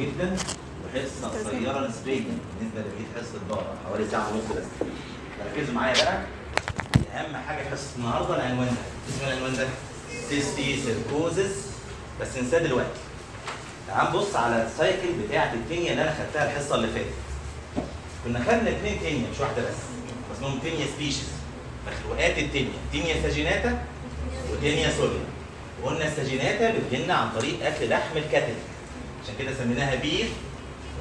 جدا وحصه قصيرة نسبيا بالنسبة لبقية حصة بكرة حوالي ساعة ونص بس. ركزوا معايا بقى. أهم حاجة في حصة النهارده العنوان ده. اسم العنوان ده؟ cysticercosis بس ننساه دلوقتي. تعال نبص على ال cycle بتاعة ال Taenia اللي أنا خدتها الحصة اللي فاتت. كنا خدنا اثنين Taenia مش واحدة بس. اسمهم Taenia species مخلوقات ال Taenia Taenia saginata و Taenia solium وقلنا ال saginata بتجيلنا عن طريق أكل لحم ال cattle عشان كده سميناها beef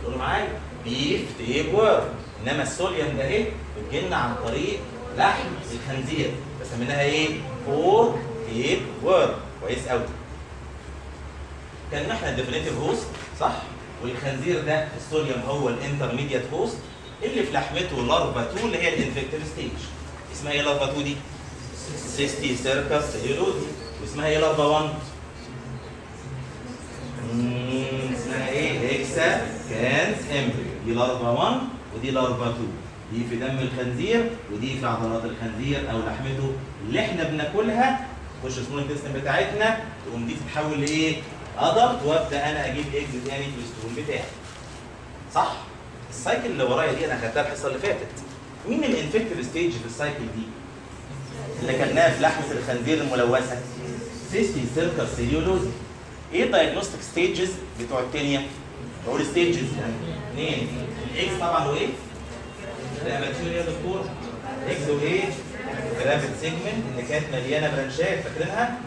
قولوا معايا beef tapeworm إنما ال solium ده إيه بتجيلنا عن طريق لحم الخنزير. فسميناها إيه؟ pork tapeworm كويس قوي كان إحنا ال definitive host صح؟ والخنزير ده ال solium هو ال intermediate host اللي في لحمته larva 2 اللي هي ال infective stage اسمها إيه larva 2 دي؟ cysticercus cellulosae واسمها إيه larva 1 كانت embryo دي larva 1 ودي larva 2 دي في دم الخنزير ودي في عضلات الخنزير أو لحمته اللي إحنا بناكلها تخش ال small intestine بتاعتنا تقوم دي تتحول لإيه؟ adult وأبدأ أنا أجيب eggs تاني في ال stool بتاعي صح؟ ال cycle اللي ورايا دي أنا خدتها الحصة اللي فاتت مين ال infective stage في ال cycle دي؟ اللي كلناها في لحمة الخنزير الملوثة cysticercus cellulosae إيه ال diagnostic stages بتوع ال Taenia؟ بقول stages يعني اثنين ال eggs طبعا وايه؟ يا دكتور eggs وايه؟ gravid segment اللي كانت مليانة branchات فاكرينها؟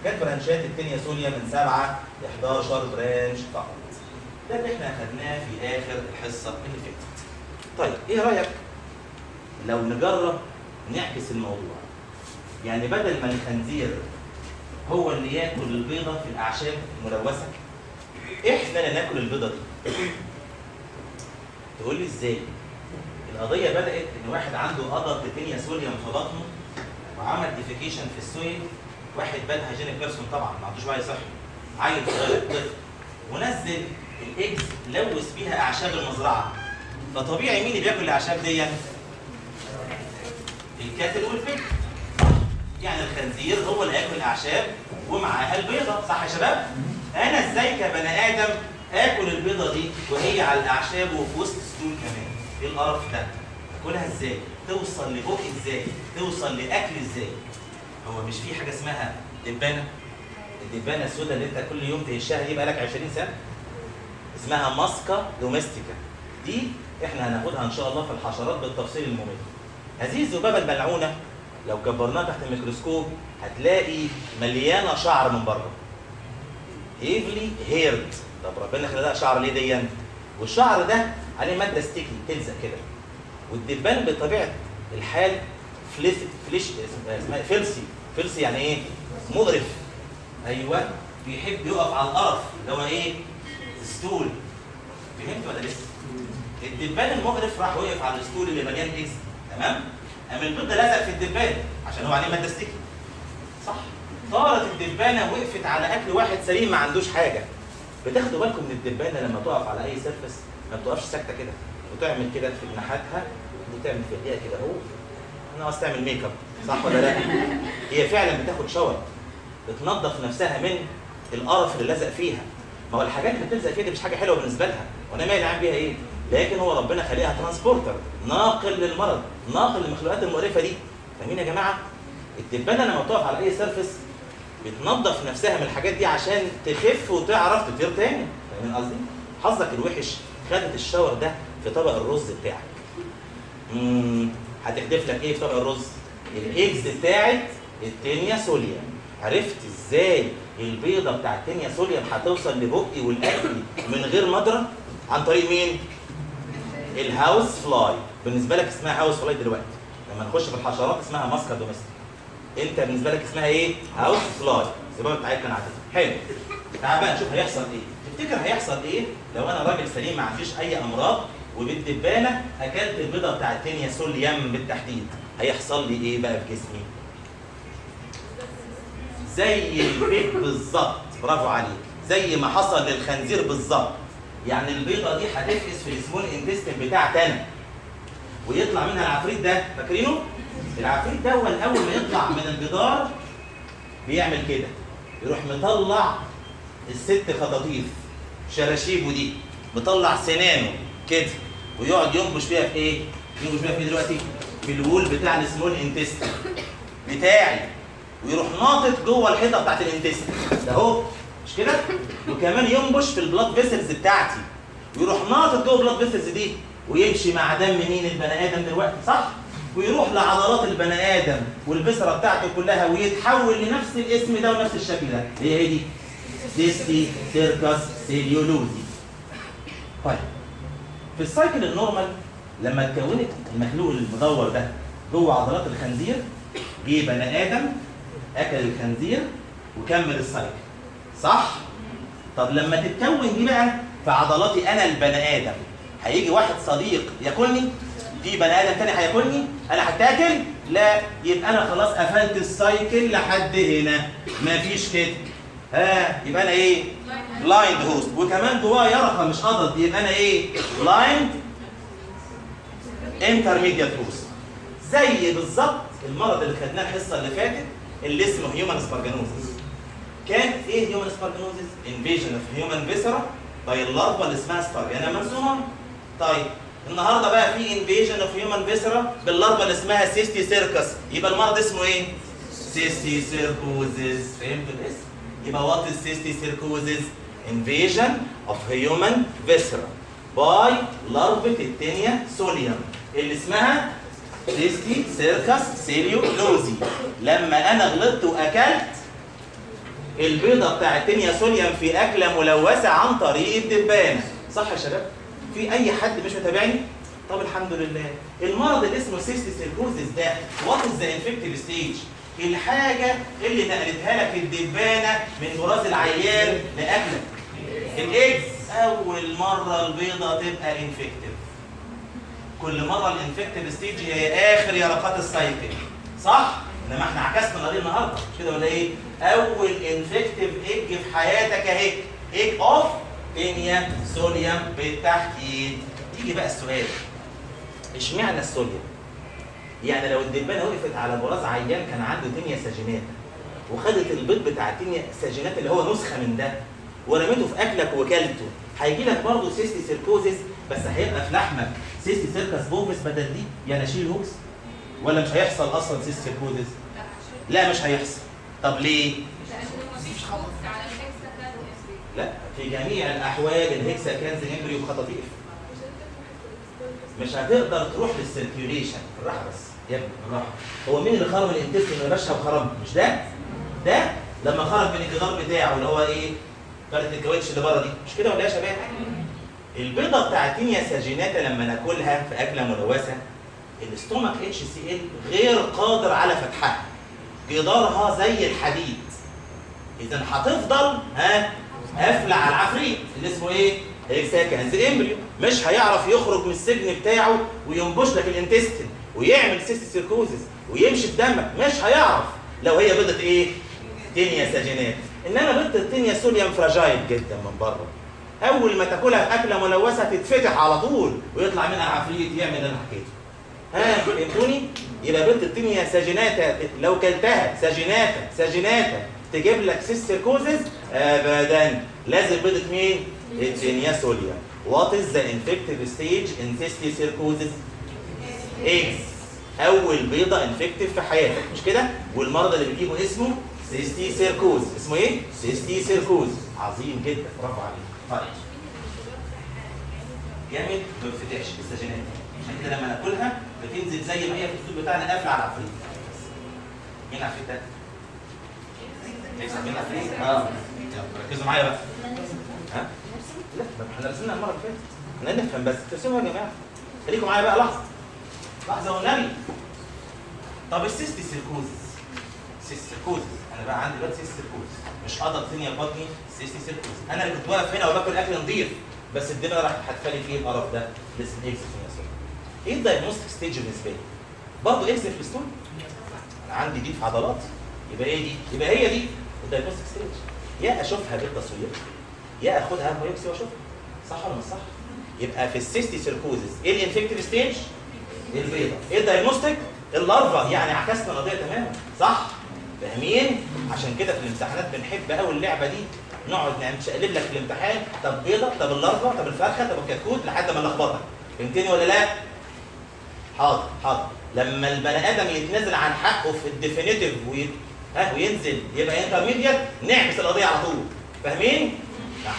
وكانت branchات ال Taenia solium من 7 ل 11 branch فقط. ده اللي إحنا أخدناه في آخر الحصة اللي فاتت. طيب إيه رأيك لو نجرب نعكس الموضوع؟ يعني بدل ما الخنزير هو اللي ياكل البيضة في الأعشاب الملوثة إحنا اللي ناكل البيضة دي. تقول لي إزاي؟ القضية بدأت إن واحد عنده قدر Taenia solium في بطنه وعمل defecation في ال soil واحد bad hygienic person طبعا ما عندوش وعي صحي عيل صغير طفل ونزل ال eggs لوث بيها أعشاب المزرعة فطبيعي مين اللي بياكل الأعشاب دي؟ ال cattle وال pig يعني الخنزير هو اللي ياكل الأعشاب ومعاها البيضة صح يا شباب؟ أنا إزاي كبني آدم آكل البيضة دي وهي على الأعشاب وفي وسط stool كمان إيه القرف ده؟ أكلها إزاي؟ توصل لبقي إزاي؟ توصل لأكل إزاي؟ هو مش في حاجة اسمها دبانة؟ الدبانة السوداء اللي أنت كل يوم تهشها دي بقالك 20 سنة اسمها Musca domestica دي إحنا هناخدها إن شاء الله في الحشرات بالتفصيل الممل هذه الذبابه الملعونة لو كبرناها تحت الميكروسكوب هتلاقي مليانة شعر من بره heavily haired. طب ربنا خلق لها شعر ليه ديا؟ والشعر ده عليه مادة sticky تلزق كده. والدبان بطبيعة الحال filth fly اسمها filthy filthy يعني إيه؟ مغرف أيوه. بيحب يقف على القرف اللي هو إيه؟ stool فهمت ولا لسه؟ الدبان المغرف راح وقف على ال stool اللي مليان eggs تمام؟ قام البيض ده لزق في الدبان عشان هو عليه مادة sticky صح؟ طارت الدبانة وقفت على أكل واحد سليم ما عندوش حاجة. بتاخدوا بالكم من الدبانة لما تقف على أي surface ما بتقفش ساكتة كده. وتعمل كده في جناحاتها وتعمل في إيديها كده أهو. أنا عاوز تعمل make up صح ولا لأ؟ هي فعلا بتاخد shower بتنظف نفسها من القرف اللي لزق فيها. ما هو الحاجات اللي بتلزق فيها دي مش حاجة حلوة بالنسبة لها. وأنا مالي عام بيها إيه؟ لكن هو ربنا خلقها transporter ناقل للمرض ناقل للمخلوقات المقرفة دي. فاهمين يا جماعة؟ الدبانة لما بتقف على أي surface بتنظف نفسها من الحاجات دي عشان تخف وتعرف تطير تاني فاهمين قصدي؟ حظك الوحش خدت ال shower ده في طبق الرز بتاعك. امم هتحدف لك إيه في طبق الرز؟ ال eggs بتاعت ال Taenia solium. عرفت إزاي البيضة بتاعت ال Taenia solium هتوصل لبقي والاكل من غير مضرب؟ عن طريق مين؟ ال house fly. بالنسبة لك اسمها house fly دلوقتي. لما نخش في الحشرات اسمها Musca domestica. انت بالنسبة لك اسمها إيه؟ house fly. الزباله بتاعتنا عاديه. حلو. تعال بقى نشوف هيحصل إيه. تفتكر هيحصل إيه لو أنا راجل سليم ما عنديش اي امراض وبالدبانه اكلت البيضه بتاعت تينيا سوليام بالتحديد هيحصل لي إيه بقى في جسمي؟ زي البيت بالظبط برافو عليك زي ما حصل للخنزير بالظبط يعني البيضه دي هتفقس في السمول انتستين بتاعتي أنا ويطلع منها العفريت ده فاكرينه؟ العفريت ده اول ما يطلع من الجدار بيعمل كده يروح مطلع الست خطاطيف شراشيبه دي مطلع سنانه كده ويقعد ينبش فيها في إيه؟ ينبش فيها في إيه دلوقتي؟ في ال wall بتاع ال small intestine بتاعي ويروح ناطط جوه الحيطة بتاعت ال intestine ده اهو مش كده؟ وكمان ينبش في ال blood vessels بتاعتي ويروح ناطط جوه ال blood vessels دي ويمشي مع دم مين البني آدم دلوقتي صح؟ ويروح لعضلات البني آدم وال viscera بتاعته كلها ويتحول لنفس الاسم ده ونفس الشكل ده. هي هي دي؟ cysticercus cellulosae طيب في ال cycle ال normal لما اتكونت المخلوق المدور ده جوه عضلات الخنزير جه بني آدم أكل الخنزير وكمل ال cycle صح؟ طب لما تتكون دي بقى في عضلاتي أنا البني آدم هيجي واحد صديق ياكلني؟ في بني آدم تاني هياكلني؟ أنا هتاكل؟ لا يبقى أنا خلاص قفلت ال cycle لحد هنا. مفيش كده. ها يبقى أنا إيه؟ blind host وكمان جواه يرقة مش adult يبقى أنا إيه؟ blind intermediate host زي بالظبط المرض اللي خدناه الحصة اللي فاتت اللي اسمه human sparganosis كان إيه human sparganosis invasion of human viscera by ال larva اللي اسمها Sparganum mansoni طيب. النهارده بقى في invasion of human viscera بال larva اللي اسمها cysticercus يبقى المرض اسمه إيه؟ cysticercosis فهمت الاسم؟ يبقى what is cysticercosis invasion of human viscera by larva ال Taenia solium اللي اسمها cysticercus cellulosae لما أنا غلطت وأكلت البيضة بتاع ال Taenia solium في أكلة ملوثة عن طريق الدبانة. صح يا شباب؟ في أي حد مش متابعني؟ طب الحمد لله. المرض اللي اسمه cysticercosis ده what is the infective stage الحاجة اللي نقلتها لك الدبانة من براز العيان لأكلك ال eggs. أول مرة البيضة تبقى infective كل مرة ال infective stage هي آخر يرقات ال cycle صح؟ إنما إحنا عكسنا القضية النهارده. مش كده ولا إيه؟ أول infective egg في حياتك أهي. egg of Taenia solium بالتحديد يجي بقى السؤال اشمعنى ال solium؟ يعني لو الدبانة وقفت على براز عيان كان عنده Taenia saginata وخدت البيض بتاع ال Taenia saginata اللي هو نسخة من ده ورميته في أكلك وكلته هيجي لك برضه cysticercosis بس هيبقى في لحمك cysticercus bovis بدل دي يعني اشيل hooks ولا مش هيحصل أصلا cysticercosis؟ لا مش هيحصل طب ليه؟ لا في جميع الأحوال ال hexacanth embryo خطاطيف مش هتقدر تروح لل circulation بالراحة بس. يا ابني بالراحة. هو مين اللي خرم ال intestine اللي نبشها وخرم مش ده؟ ده لما خرج من الجدار بتاعه اللي هو إيه؟ كانت الكاوتش اللي بره دي. مش كده ولا يا شباب؟ البيضة بتاعت Taenia saginata لما ناكلها في أكلة ملوثة ال stomach HCl غير قادر على فتحها. جدارها زي الحديد. إذا هتفضل ها؟ قافله على العفريت اللي اسمه إيه؟ hexacanth embryo مش هيعرف يخرج من السجن بتاعه وينبش لك ال intestine ويعمل cysticercosis ويمشي في دمك. مش هيعرف. لو هي بيضه إيه؟ Taenia saginata إنما بيضه ال Taenia solium fragile جدا من بره. أول ما تأكلها في أكلة ملوثة تتفتح على طول ويطلع منها عفريت يعمل اللي أنا حكيته. ها فهمتوني؟ يبقى بيضة ال Taenia saginata لو كلتها saginata saginata تجيب لك cysticercosis ابدا. لازم بيضه مين؟ ال Taenia solium what is the infective stage in cysticercosis؟ eggs أول بيضة infective في حياتك. مش كده؟ والمرض اللي بيجيبه اسمه cysticercosis اسمه إيه؟ cysticercosis عظيم جدا. برافو عليك. طيب. جامد. ما بتفتحش ال saginata عشان كده لما ناكلها بتنزل زي ما هي في ال stool بتاعنا قافلة على العفريت. مين العفريت ده؟ مين العفريت؟ آه. ركزوا معايا بقى. ها؟ لا ده إحنا رسمنا المرة اللي فاتت. إحنا نفهم بس. ترسموا يا جماعة؟ خليكم معايا بقى. لحظة. لحظة والنبي طب ال cysticercosis cysticercosis أنا بقى عندي دلوقتي cysticercosis مش قدر ثانية بطني cysticercosis أنا اللي كنت واقف هنا وباكل اكل نظيف بس الدبانة راحت. حاطالي فيه القرف ده. لسه eggs إيه ال diagnostic stage بالنسبة لي؟ برضه eggs في ال stool أنا عندي دي في عضلاتي يبقى إيه دي؟ يبقى هي دي. ال diagnostic stage. يا أشوفها بالتصوير. يا اخدها biopsy واشوفها صح ولا مش صح؟ يبقى في ال cysticercosis إيه ال infective stage؟ البيضه إيه ال diagnostic؟ ال larva يعني عكسنا القضية تماما صح؟ فاهمين؟ عشان كده في الامتحانات بنحب قوي اللعبة دي نقعد نقلب لك في الامتحان طب بيضة طب ال larva طب الفرخة طب الكتكوت لحد ما نلخبطك فهمتني ولا لا؟ حاضر حاضر لما البني آدم يتنازل عن حقه في ال definitive وينزل يبقى intermediate نعكس القضية على طول فاهمين؟ نعم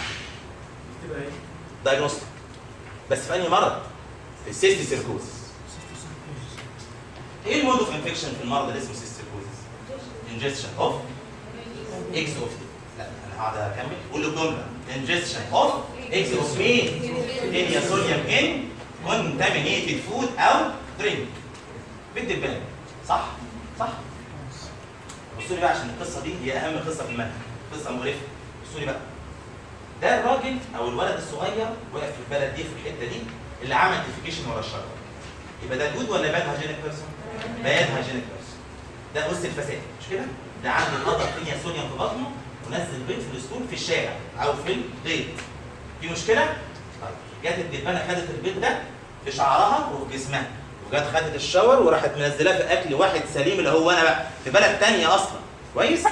إيه؟ diagnostic بس في أنهي مرض؟ في ال cysticercosis إيه ال mode of infection في المرض اللي اسمه cysticercosis؟ ingestion of eggs of لا أنا هقعد أكمل قول الجملة ingestion of eggs of مين؟ solium in contaminated food or drink بالدبان صح؟ صح؟ بصوا لي بقى عشان القصة دي هي أهم قصة في المنهج قصة مقرفة بصوا لي بقى ده الراجل أو الولد الصغير واقف في البلد دي في الحتة دي اللي عمل defecation ورا الشجرة يبقى ده good ولا bad hygienic person؟ bad hygienic person ده اس الفساد مش كده؟ ده عنده adult Taenia solium في بطنه ونزل بيض في ال stool في الشارع أو في البيت في مشكلة؟ طيب جت الدبانة خدت البيض ده في شعرها وفي جسمها وجت خدت ال shower وراحت منزلاه في أكل واحد سليم اللي هو أنا بقى في بلد تانية أصلا كويس؟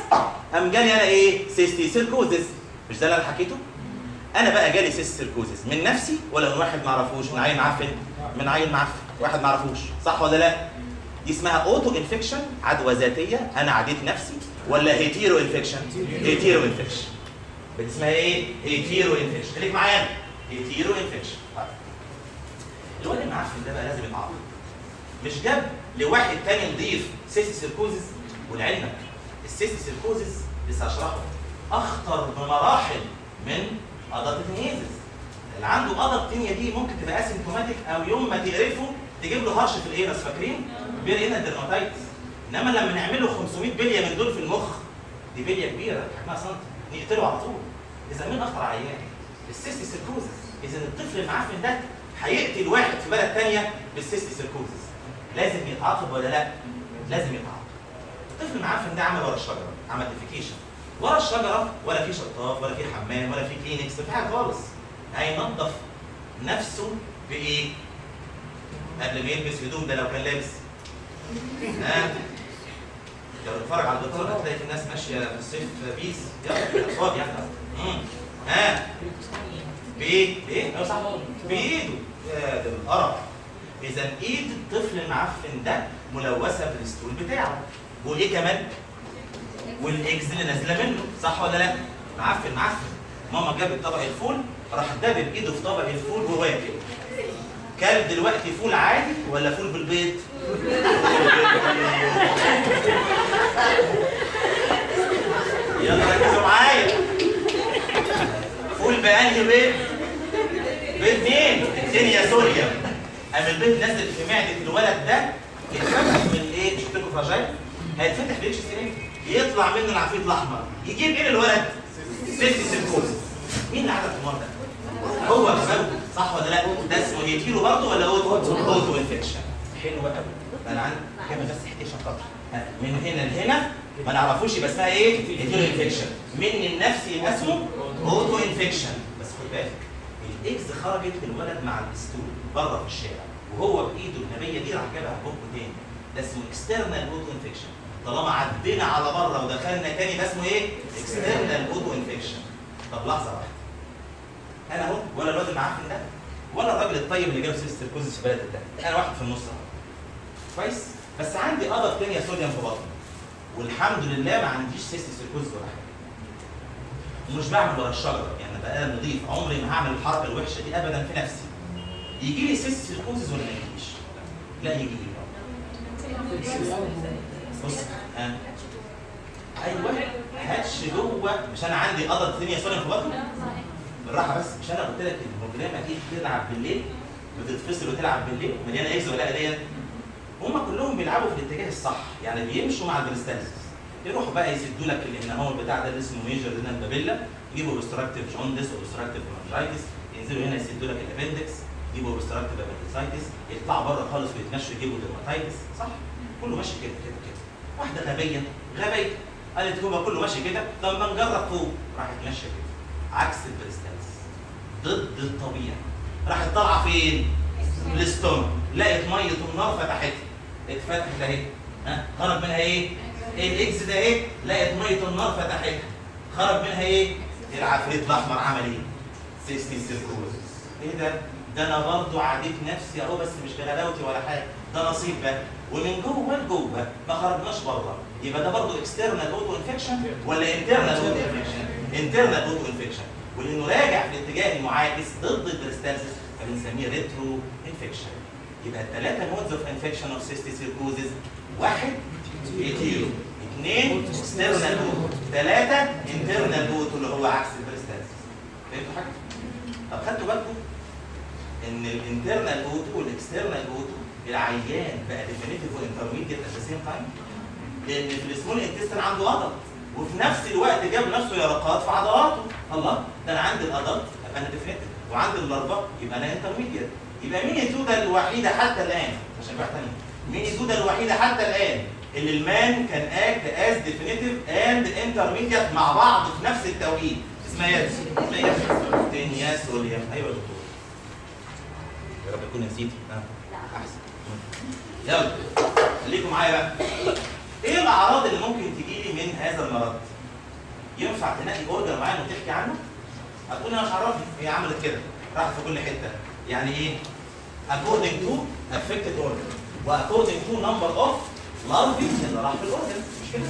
قام جالي أنا إيه؟ cysticercosis مش ده اللي أنا حكيته؟ أنا بقى جالي cysticercosis من نفسي ولا من واحد ما اعرفوش من عيل معفن؟ من عيل معفن واحد ما اعرفوش صح ولا لا؟ دي اسمها auto infection عدوى ذاتية. أنا عديت نفسي ولا hetero infection؟ hetero infection اسمها إيه؟ hetero infection خليك معايا. hetero infection طيب. الواد المعفن ده بقى لازم يتعاقب مش جاب لواحد تاني نضيف cysticercosis ولعلمك ال cysticercosis لسه هشرحه. أخطر بمراحل من adult taeniasis اللي عنده adult Taenia دي ممكن تبقى asymptomatic أو يوم ما تقرفه تجيب له هرش في ال anus فاكرين؟ perianal dermatitis إنما لما نعمل له 500 بلية من دول في المخ دي بلية كبيرة حجمها سنتي نقتله على طول. إذا مين أخطر عيان؟ ال cysticercosis إذا الطفل المعفن ده هيقتل واحد في بلد ثانية بال cysticercosis لازم يتعاقب ولا لا؟ لازم يتعاقب. الطفل المعفن ده عمل ورا الشجرة عمل defecation ورا الشجرة ولا في شطاف ولا في حمام ولا في كلينكس ولا في حاجة خالص هينظف نفسه بإيه؟ قبل ما يلبس هدوم ده لو كان لابس ها لو تتفرج على الدكتور هتلاقي في ناس ماشية في الصيف بيس يلا اطفال يعني. ها بإيه؟ بإيه؟ صح بإيده يا ده القرف إذا إيد الطفل المعفن ده ملوثة بال stool بتاعه وإيه كمان؟ وال eggs اللي نازلة منه صح ولا لا؟ معفن معفن ماما جابت طبق الفول راح دابب إيده في طبق الفول وواكل كل دلوقتي فول عادي ولا فول بالبيض؟ يلا ركزوا معايا فول بأنهي بيض؟ بيض مين؟ ال Taenia solium قام البيض نزل في معدة الولد ده يتفتح من إيه؟ مش قلت لكم fragile؟ هيتفتح بيتش سنين يطلع منه العفريت الأحمر يجيب إيه للولد؟ cysticercosis مين اللي عمل الحمار ده؟ هو بسببه صح ولا لا؟ ده اسمه hetero برضه ولا auto؟ auto infection حلو قوي أنا عندي كمان بس حتة عشان خاطر من هنا لهنا ما نعرفوش يبقى اسمها إيه؟ hetero infection من النفس يبقى اسمه auto infection بس خد بالك ال eggs خرجت الولد مع ال stool بره في الشارع وهو بإيده النبية دي راح جابها بقه تاني ده اسمه external auto infection طالما عدينا على بره ودخلنا تاني ده اسمه إيه؟ external auto infection طب لحظة واحدة. أنا أهو ولا الواد المعفن ده ولا الراجل الطيب اللي جاب cysticercosis في بلد التاني. أنا واحد في النص أهو. كويس؟ بس عندي adult Taenia solium في بطني. والحمد لله ما عنديش cysticercosis ولا حاجة. ومش بعمل ورا الشجرة. يعني بقى نظيف عمري ما هعمل الحركة الوحشة دي ابدا في نفسي. يجي لي cysticercosis ولا ما يجيش؟ لا يجي لي. بص ها أيوه هاتش جوه. مش أنا عندي adult Taenia solium في بطني؟ بالراحة بس. مش أنا قلت لك ال proglottids دي بتلعب بالليل بتتفصل وتلعب بالليل مليانة eggs ولا ديت هم كلهم بيلعبوا في الاتجاه الصح يعني بيمشوا مع ال peristalsis يروحوا بقى يسدوا لك الانهار بتاع ده اللي اسمه major duodenal papilla يجيبوا obstructive jaundice obstructive pancreatitis ينزلوا هنا يسدوا لك ال appendix يجيبوا obstructive appendicitis يطلعوا بره خالص ويتمشوا يجيبوا dermatitis صح؟ كله ماشي كده كده. واحدة غبية. غبية. قالت هو كله ماشي كده. لما نجرب فوق راحت ماشية كده. عكس ال peristalsis ضد الطبيعي راحت طالعة فين؟ ال stomach لقت مية النار فتحتها اتفتحت اهي. ها؟ خرج منها إيه؟ ال eggs ده إيه؟ لقت مية النار فتحتها خرج منها إيه؟ العفريت الأحمر عمل إيه؟ cysticercosis إيه ده؟ ده أنا برضه عديت نفسي أهو بس مش بغلاوتي ولا حاجة. ده نصيب بقى ومن جوه لجوه ما خرجناش بره. يبقى ده برضه external auto infection ولا internal auto infection؟ internal auto infection ولأنه راجع في الاتجاه المعاكس ضد ال peristalsis فبنسميه retro infection يبقى الثلاثه modes of infection of cysticercosis واحد hetero اثنين external auto ثلاثة internal auto اللي هو عكس ال peristalsis فهمتوا حاجة؟ طب خدتوا بالكم إن ال internal auto وال external auto العيان بقى definitive و intermediate same time؟ لأن في ال small intestine عنده adult وفي نفس الوقت جاب نفسه يرقات في عضلاته. الله ده أنا عندي ال adult يبقى أنا definitive وعندي ال larva يبقى أنا intermediate يبقى مين الدوده الوحيده حتى الآن؟ عشان بقى تاني. مين الدوده الوحيده حتى الآن؟ اللي ال man can act as definitive and intermediate مع بعض في نفس التوقيت. اسمها ياس اسمها ياس Taenia solium أيوه يا دكتور. يا رب تكون نسيتي ها احسن يلا خليكم معايا بقى. إيه الأعراض اللي ممكن تجي لي من هذا المرض؟ ينفع تنقي organ معين وتحكي عنه؟ هتقول أنا مش عرفني. هي عملت كده راحت في كل حتة. يعني إيه؟ according to affected organ. و according to number of larvae اللي راح في ال organ مش كده؟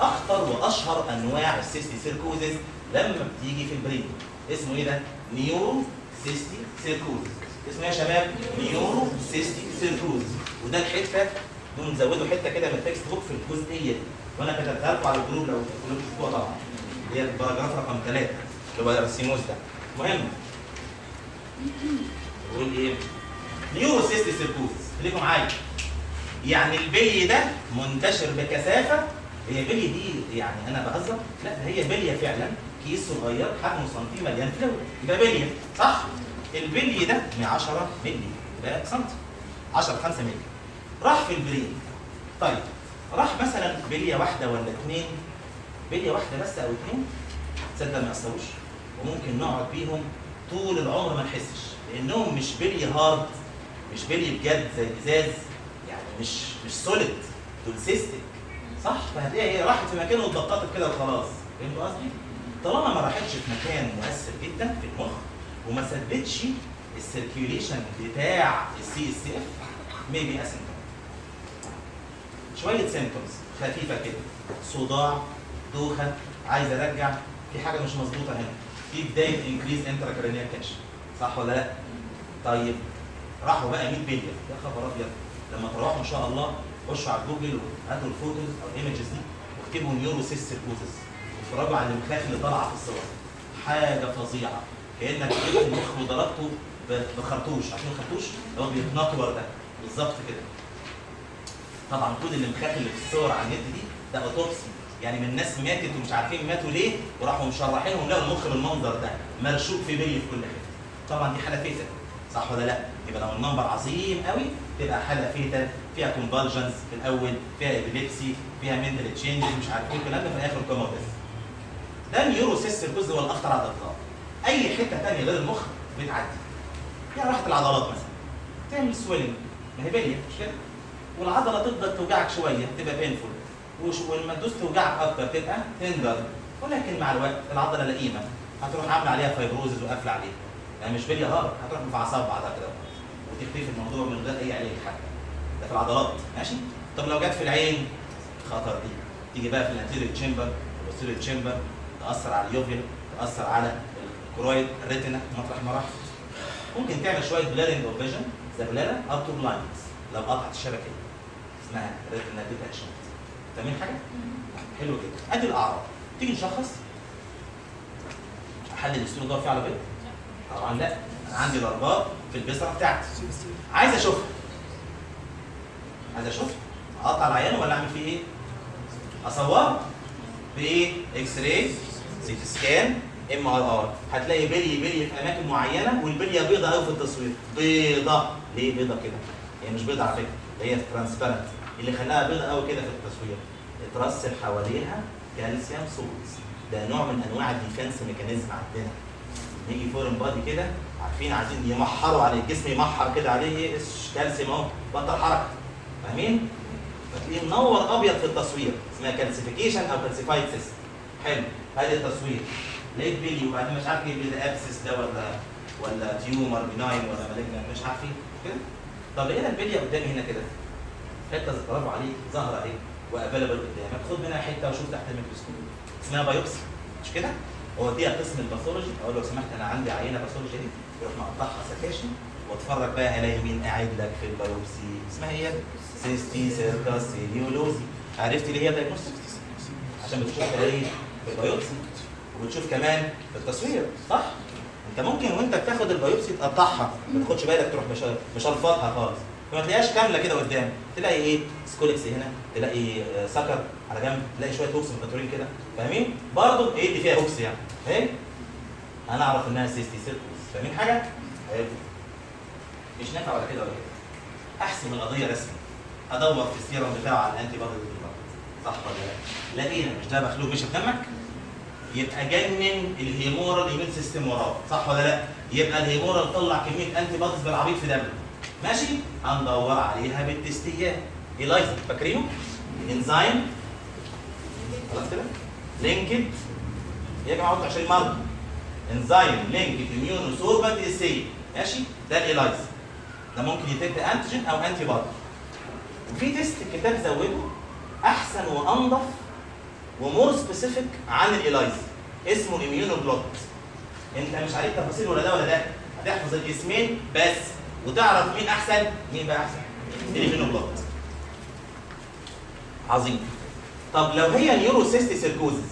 أخطر وأشهر أنواع ال cysticercosis لما بتيجي في ال brain اسمه إيه ده؟ neurocysticercosis اسمه إيه يا شباب neurocysticercosis وده الحتة دول نزودوا حتة كده من ال textbook في الجزئية دي. وأنا كتبتها لكم على ال group لو كلكم شفتوها طبعا. اللي هي ال paragraph رقم ثلاثة اللي هو السيموس ده. مهم بقول إيه؟ neurocysticercosis خليكم معايا. يعني البلي ده منتشر بكثافة. هي بلي دي يعني أنا بهزر. لا هي بلية فعلا. كيس صغير حجمه سنتي مليان fluid. يبقى بلية صح؟ البلي ده من 10 مللي يبقى سنتي. 10 5 مللي. راح في ال brain طيب راح مثلا بلية واحدة ولا اثنين بلية واحدة بس أو اثنين تصدق ما يأثروش. وممكن نقعد بيهم طول العمر ما نحسش. لأنهم مش بلي hard مش بلي بجد زي الإزاز. يعني مش مش solid دول cystic صح؟ فهتلاقيها هي راحت في مكان واتبططت كده وخلاص. فهمتوا قصدي؟ طالما ما راحتش في مكان مؤثر جدا في المخ وما سدتش ال circulation بتاع ال CSF maybe asymptom شوية symptoms خفيفة كده. صداع دوخة عايز أرجع في حاجة مش مظبوطة هنا. في بداية increase intracranial tension صح ولا لأ؟ طيب راحوا بقى 100 بليون يا خبر أبيض. لما تروحوا إن شاء الله خشوا على جوجل وهاتوا ال photos أو ال images دي واكتبوا neurocysticercosis واتفرجوا على المخاخ اللي طالعة في الصور حاجة فظيعة. كأنك جبت المخ وضربته بخرطوش. عارفين الخرطوش هو بيتنطور ده. بالظبط كده. طبعا كل المخاخ اللي في الصور على النت دي ده autopsy يعني من ناس ماتت ومش عارفين ماتوا ليه وراحوا مشرحينهم لقوا المخ بالمنظر ده. مرشوق في بلي في كل حتة. طبعا دي حالة fatal. صح ولا لأ؟ يبقى لو ال number عظيم قوي تبقى حالة fatal. فيها convulsions في الأول فيها epilepsy فيها mental change مش عارف إيه الكلام ده في الآخر كوما بس ده ال neuro system الجزء هو الأخطر على الإطلاق. أي حتة ثانية غير المخ بتعدي. يعني راحة العضلات مثلا. تعمل swelling ما هي بليه مش كده؟ والعضلة تفضل توجعك شوية تبقى painful ولما تدوس توجعك أكتر تبقى tender ولكن مع الوقت العضلة لئيمة. هتروح عاملة عليها fibrosis وقافلة عليها. يعني مش بليه hard هتروح أعصاب بعدها كده. وتختفي الموضوع من غير أي علاج حتى. ده في العضلات ماشي؟ طب لو جت في العين خطر دي. تيجي بقى في ال anterior chamber وال posterior chamber تأثر على ال uvea تأثر على ال choroid ال retina مطرح ما راح ممكن تعمل شوية blurring of vision زغللة up to blindness لو قطعت الشبكة اسمها retinal detachment فاهمين حاجة؟ حلو جدا. أدي الأعراض. تيجي نشخص. أحلل ال stool ده فيه على بيض طبعا لا. أنا عندي ال larva في البصرة بتاعتي. عايز اشوفها عايز اشوفها أقطع العيان ولا أعمل فيه إيه؟ اصوره بإيه؟ إكس راي سي تي سكان ام ار ار هتلاقي بلي بلي في أماكن معينة والبلية بيضة قوي في التصوير. بيضة. ليه بيضة كده؟ هي مش بيضة على فكرة هي transparent اللي خلاها بيضة قوي كده في التصوير. اترسب حواليها calcium salts. ده نوع من أنواع ال defense mechanism عندنا. نيجي foreign body كده عارفين عايزين يمحروا عليه الجسم يمحر كده عليه إيه calcium أهو بطل حركة. فاهمين؟ فتلاقيه منور أبيض في التصوير اسمها calcification أو calcified cyst حلو. ادي التصوير. لقيت بلي وبعدين مش عارف إيه ده abscess ده ولا ولا tumor benign ولا malignant مش عارف إيه كده؟ طب لقينا البليه قدامي هنا كده. حتة برافو عليك ظاهرة أهي و available قدامك. خد منها حتة وشوف تحت الميكروسكوب اسمها biopsy مش كده؟ اوديها قسم ال pathology. أقول لو سمحت أنا عندي عينة pathology دي يروح مقطعها sections واتفرج بقى الاقي مين قاعد لك في ال biopsy. اسمها إيه؟ cysticercus cellulosae عرفت ليه هي diagnostic عشان بتشوفها إيه؟ في ال biopsy. وبتشوف كمان التصوير صح؟ انت ممكن وانت بتاخد ال biopsy تقطعها ما تاخدش بالك تروح مش- مشلفطها خالص. فما تلاقيهاش كاملة كده قدام. تلاقي إيه؟ scolex هنا تلاقي آه، sucker على جنب تلاقي شوية hooks منطورين كده. فاهمين؟ برضه إيه اللي فيها hooks يعني؟ فاهم؟ أنا اعرف انها cysticercus فاهمين حاجة؟ حلو. مش نافع ولا كده ولا كده. احسم القضية رسمي. ادور في السيرم بتاعه على ال antibody صح ولا لا؟ لقينا مش ده مخلوق مش في دمك يبقى جنن ال humoral immune system وراه صح ولا لا؟ يبقى ال humoral طلع كمية antibodies بالعبيط في دمه. ماشي؟ هندور عليها بالتستيات. ال ELISA فاكرينه؟ إنزيم. خلاص كده؟ linked. يا جماعة قلت عشان مرضى enzyme linked immunosorbent assay ماشي؟ ده ال ELISA ده ممكن ي detect antigen أو antibody وفي test الكتاب زوده أحسن وأنضف و more specific عن ال ELISA اسمه immunoblot انت مش عليك تفاصيل ولا ده ولا ده. هتحفظ الاسمين بس وتعرف مين أحسن مين بقى أحسن. ال immunoblot عظيم. طب لو هي neurocysticercosis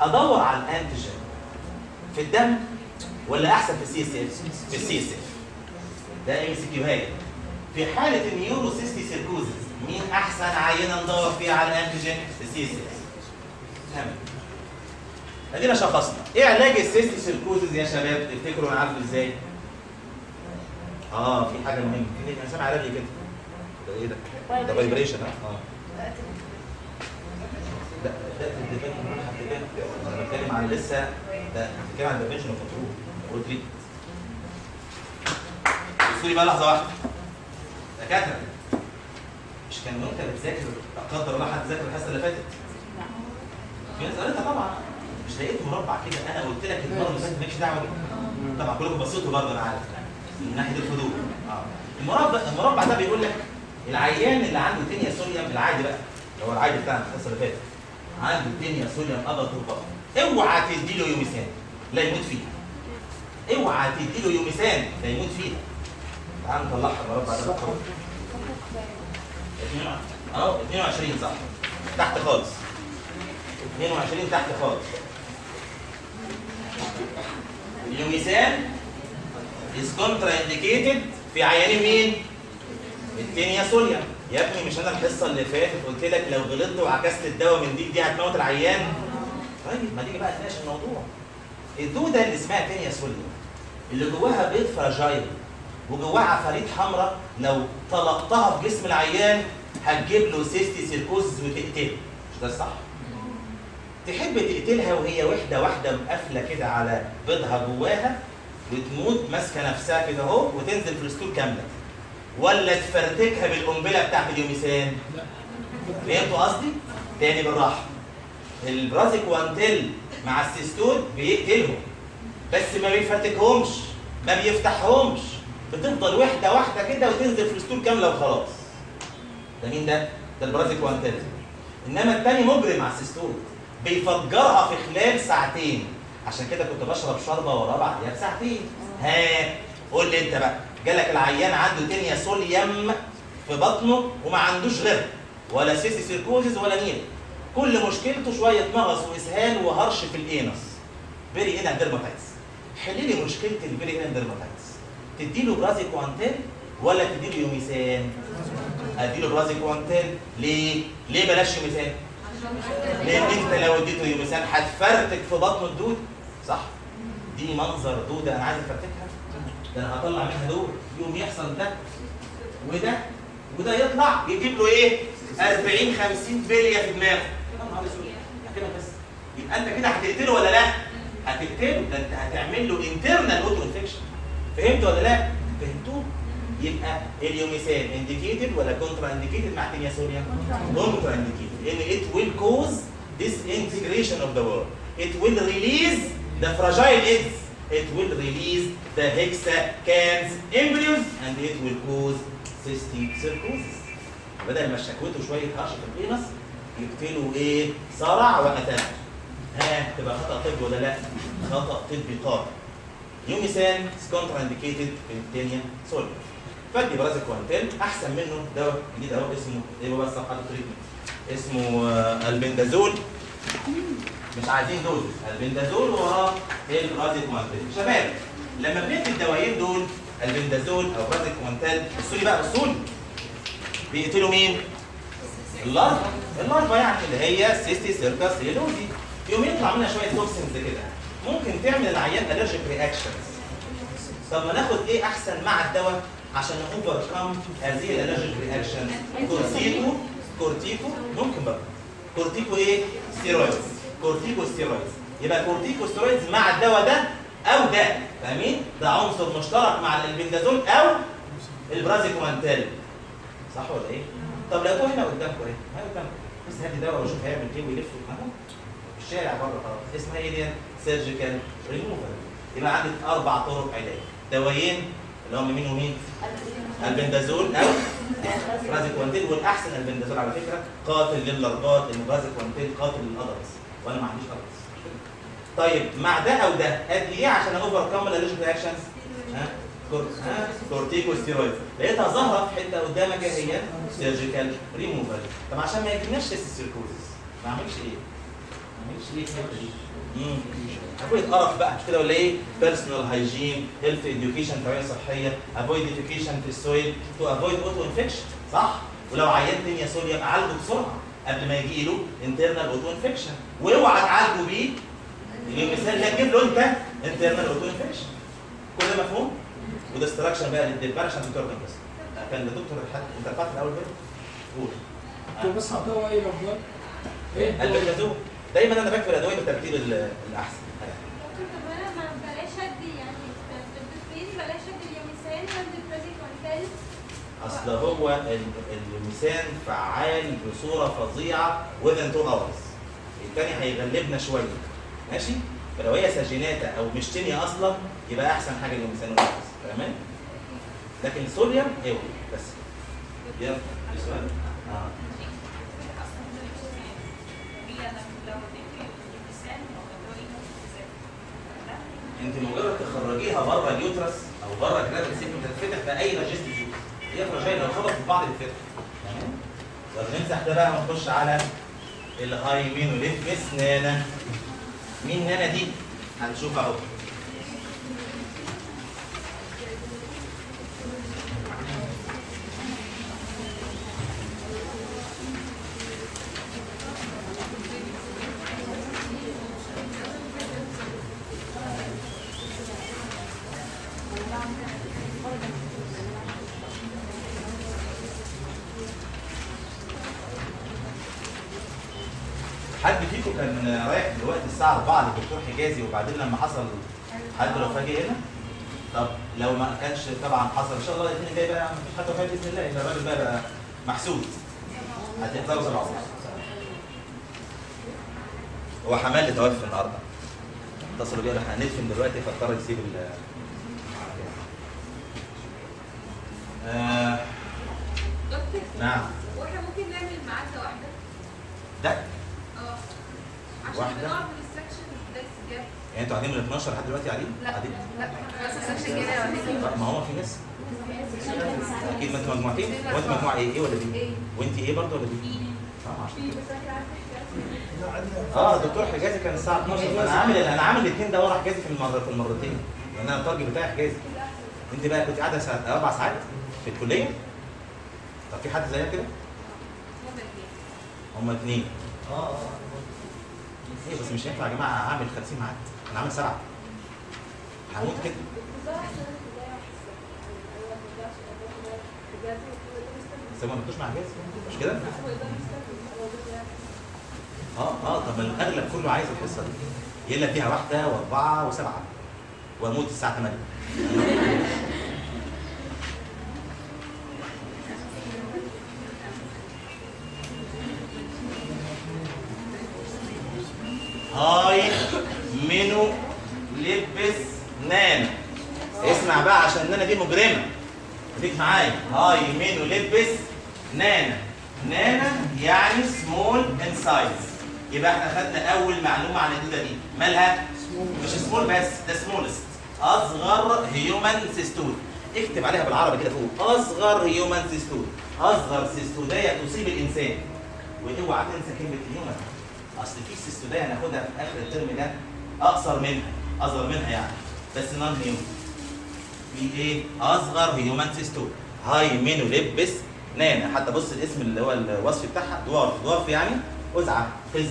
أدور على ال antigen في الدم ولا أحسن في ال CSF في ال CSF ده MCQ هاي. في حالة ال neurocysticercosis مين أحسن عينة ندور فيها على ال antigen؟ في ال CSF تمام ادينا شخصنا. إيه علاج السيستي سيركوزز يا شباب؟ تفتكروا أنا عارفه إزاي؟ آه في حاجة مهمة. أنا سامع راديو كده. ده إيه ده؟ ده فايبريشن آه. ده الديفين أنا بتكلم عن لسه ده بتكلم عن اوف كنترول قلت لي بصوا لي بقى لحظة واحدة. دكاترة مش كان وانت بتذاكر لا قدر الله حد ذاكر الحصة اللي فاتت؟ في ناس قالتها طبعا. مش لقيت مربع كده. أنا قلت لك المره اللي فاتت مالكش دعوة بيه. طبعا كلكم بصيتوا برضه أنا عارف. من ناحية الفضول آه. المربع المربع ده بيقول لك العيان اللي عنده Taenia solium العادي بقى اللي هو العادي بتاعنا الحصه اللي فاتت عنده Taenia solium أبر تربة. اوعى تدي له Yomesan لا يموت فيها اوعى تدي له Yomesan لا يموت فيها تعال نطلعها المربع ده. اهو 22 صح. تحت خالص. 22 تحت خالص. اليوميسان is contraindicated في عيانين مين؟ التينيا سوليا يا ابني مش أنا الحصة اللي فاتت قلت لك لو غلطت وعكست الدواء من دي دي هتموت العيان. طيب ما تيجي بقى تناقش الموضوع. الدوده اللي اسمها Taenia solium اللي جواها بيض fragile وجواها عفاريت حمراء لو طلقتها في جسم العيان هتجيب له cysticercosis وتقتله. مش ده الصح؟ تحب تقتلها وهي وحدة واحدة مقفلة كده على بيضها جواها وتموت ماسكة نفسها كده اهو وتنزل في ال stool كاملة؟ ولا تفرتكها بالقنبلة بتاعت ال Yomesan فهمتوا قصدي؟ تاني بالراحة. ال praziquantel مع ال cestode بيقتلهم بس ما بيفرتكهمش ما بيفتحهمش. بتفضل وحدة واحدة كده وتنزل في ال stool كاملة وخلاص. ده مين ده؟ ده ال praziquantel إنما التاني مجرم مع ال cestode بيفجرها في خلال ساعتين. عشان كده كنت بشرب شربة وراه بعديها بساعتين ها قول لي أنت بقى. جالك العيان عنده Taenia solium في بطنه وما عندوش غيرها ولا cysticercosis ولا نيل. كل مشكلته شوية مغص وإسهال وهرش في ال anus. perianal dermatitis حل لي مشكلة ال perianal dermatitis تديله praziquantel ولا تديله Yomesan؟ أديله praziquantel ليه؟ ليه بلاش Yomesan؟ لأن انت لو اديته Yomesan هتفرتك في بطن الدود صح. دي منظر دودة أنا عايز افرتكها ده أنا هطلع منها دول يوم يحصل ده وده وده يطلع يجيب له إيه؟ 40 50 بليه في دماغه. كده بس. يبقى أنت كده هتقتله ولا لأ؟ هتقتله. ده أنت هتعمل له internal autoinfection فهمت ولا لأ؟ فهمتوه؟ يبقى ال Yomesan indicated ولا contraindicated مع Taenia solium contraindicated ان it will cause disintegration of the worm. It will release the fragile eggs. It will release the hexacanth embryos and it will cause cysticercosis. بدل ما شكوته شوية هرش في ال anus يقتلوا إيه؟ صرع وقتل ها تبقى خطأ طبي ولا لا؟ خطأ طبي قاتل. Yomesan contraindicated في ال Taenia solium فدي praziquantel. أحسن منه دواء جديد أهو اسمه إيه هو بس صفحه ال treatment اسمه آه، البندازول. مش عايزين dose. albendazole وراه إيه ال praziquantel شباب لما بندي الدوايين دول البندازول أو praziquantel بصوا بقى بصوا بيقتلوا مين؟ ال larva. ال larva يعني اللي هي cysticercus cellulosae. يوم يطلع منها شوية toxins كده. ممكن تعمل العيان allergic reactions طب ما ناخد إيه أحسن مع الدواء؟ عشان overcome هذه ال allergic reaction cortico cortico ممكن بقى cortico إيه؟ steroids corticosteroids يبقى corticosteroids مع الدواء ده أو ده. فاهمين؟ ده عنصر مشترك مع البندازول أو ال praziquantel. صح ولا إيه؟ طب لقيتوه هنا قدامكم إيه؟ هنا قدامكم. بس هات دواء واشوف هيعمل إيه ويلف اهو في الشارع بره خلاص. اسمها إيه دي؟ surgical ريموفال يبقى عندك أربع طرق علاج. دوايين اللي هم مين ومين؟ البندازول أو praziquantel والأحسن البندازول على فكرة. قاتل لل larva ال praziquantel قاتل لل adults وأنا ما عنديش adults طيب مع ده أو ده لي إيه عشان overcome ال allergic reactions ها؟ cor- ها؟ كورتيكوستيرويد لقيتها ظاهرة في حتة قدامك إيه هي؟ سيرجيكال ريموفال طب عشان ما يجيبناش ال cysticercosis ما أعملش إيه؟ ما أعملش إيه في الحتة دي؟ avoid قرف بقى مش كده ولا إيه؟ personal hygiene health education تربيه صحية avoid defecation في ال soil to avoid autoinfection صح؟ ولو عيان تاني solium يبقى عالجه بسرعة قبل ما يجي له internal autoinfection وأوعى تعالجه بال Yomesan ده تجيب له أنت internal autoinfection كل ده مفهوم؟ و destruction بقى للدبان عشان الدكتور كان بس كان الحد انت رفعت الأول كده؟ قول هو بس الدواء إيه الافضل؟ إيه البنتازول دايما أنا بكتب الادويه بالترتيب ال- الأحسن. دكتور طب أنا ما بلاش ادي يعني؟ ال praziquantel أصل هو ال- ال Yomesan فعال بصورة فظيعة within 2 hours الثاني هيغلبنا شوية. ماشي؟ فلو هي saginata أو مش Taenia أصلا يبقى أحسن حاجة اليوميثان والناس تمام؟ لكن الصوديوم أيوه بس. يلا. في انت مجرد تخرجيها بره اليوترس أو بره الجراد السيكل بتتفتح في اي ريجستر جوز هي فراجايل لو خبط في بعض بتتفتح تمام؟ طب نمسح ده بقى ونخش على الهاي مين وليف مس نانا. مين نانا دي؟ هنشوف اهو حد فيكم كان رايح دلوقتي الساعة 4 للدكتور حجازي وبعدين لما حصل حد رفاجئ هنا؟ طب لو ما كانش طبعا حصل إن شاء الله الاثنين الجاي بقى مفيش حد وفاه بإذن الله الراجل بقى, بقى محسود هتحضروا ونص هو حمال اللي توفى النهارده. اتصلوا بيا إحنا هندفن دلوقتي فاضطر يسيب ال آه نعم. وإحنا ممكن نعمل معادلة واحدة؟ ده. آه. عشان؟ بنقعد من ال section ده يعني أنتوا قاعدين من 12 لحد دلوقتي قاعدين؟ لا قاعدين؟ لا بس ما هو في ناس. أكيد ما أنتوا مجموعتين. هو انت مجموعة إيه A ولا B إيه. وانت A برضه ولا B آه آه دكتور حجازي كان الساعة 12 أنا عامل أنا عامل الاثنين ده ورا حجازي في المرة في المرتين. لأن أنا ال target بتاعي حجازي. انت بقى كنت قاعدة ساعة أربع ساعات في الكلية؟ طب في حد زيها كده؟ هم اثنين آه آه إيه بس مش هينفع يا جماعة أعمل 50 ميعاد أنا عامل سبعة. هموت كده. بس ما بتوش مع حجازي مش كده؟ آه آه طب الأغلب كله عايز الحصه دي. يلا فيها واحدة وأربعة وسبعة. وأموت الساعة 8 Hymenolepis nana اسمع بقى عشان nana دي مجرمة. خليك معايا. Hymenolepis nana nana يعني small in size يبقى إحنا خدنا أول معلومة عن الدوده دي. مالها؟ مش small بس ده smallest أصغر human cestode اكتب عليها بالعربي كده فوق. أصغر human cestode أصغر سيستودايه تصيب الإنسان. وأوعى تنسى كلمة human أصل في سيستودايه هناخدها في آخر الترم ده. أقصر منها أصغر منها يعني بس non human في إيه؟ أصغر human cestode Hymenolepis nana. حتى بص الاسم اللي هو الوصف بتاعها dwarf dwarf يعني قزعه قزم.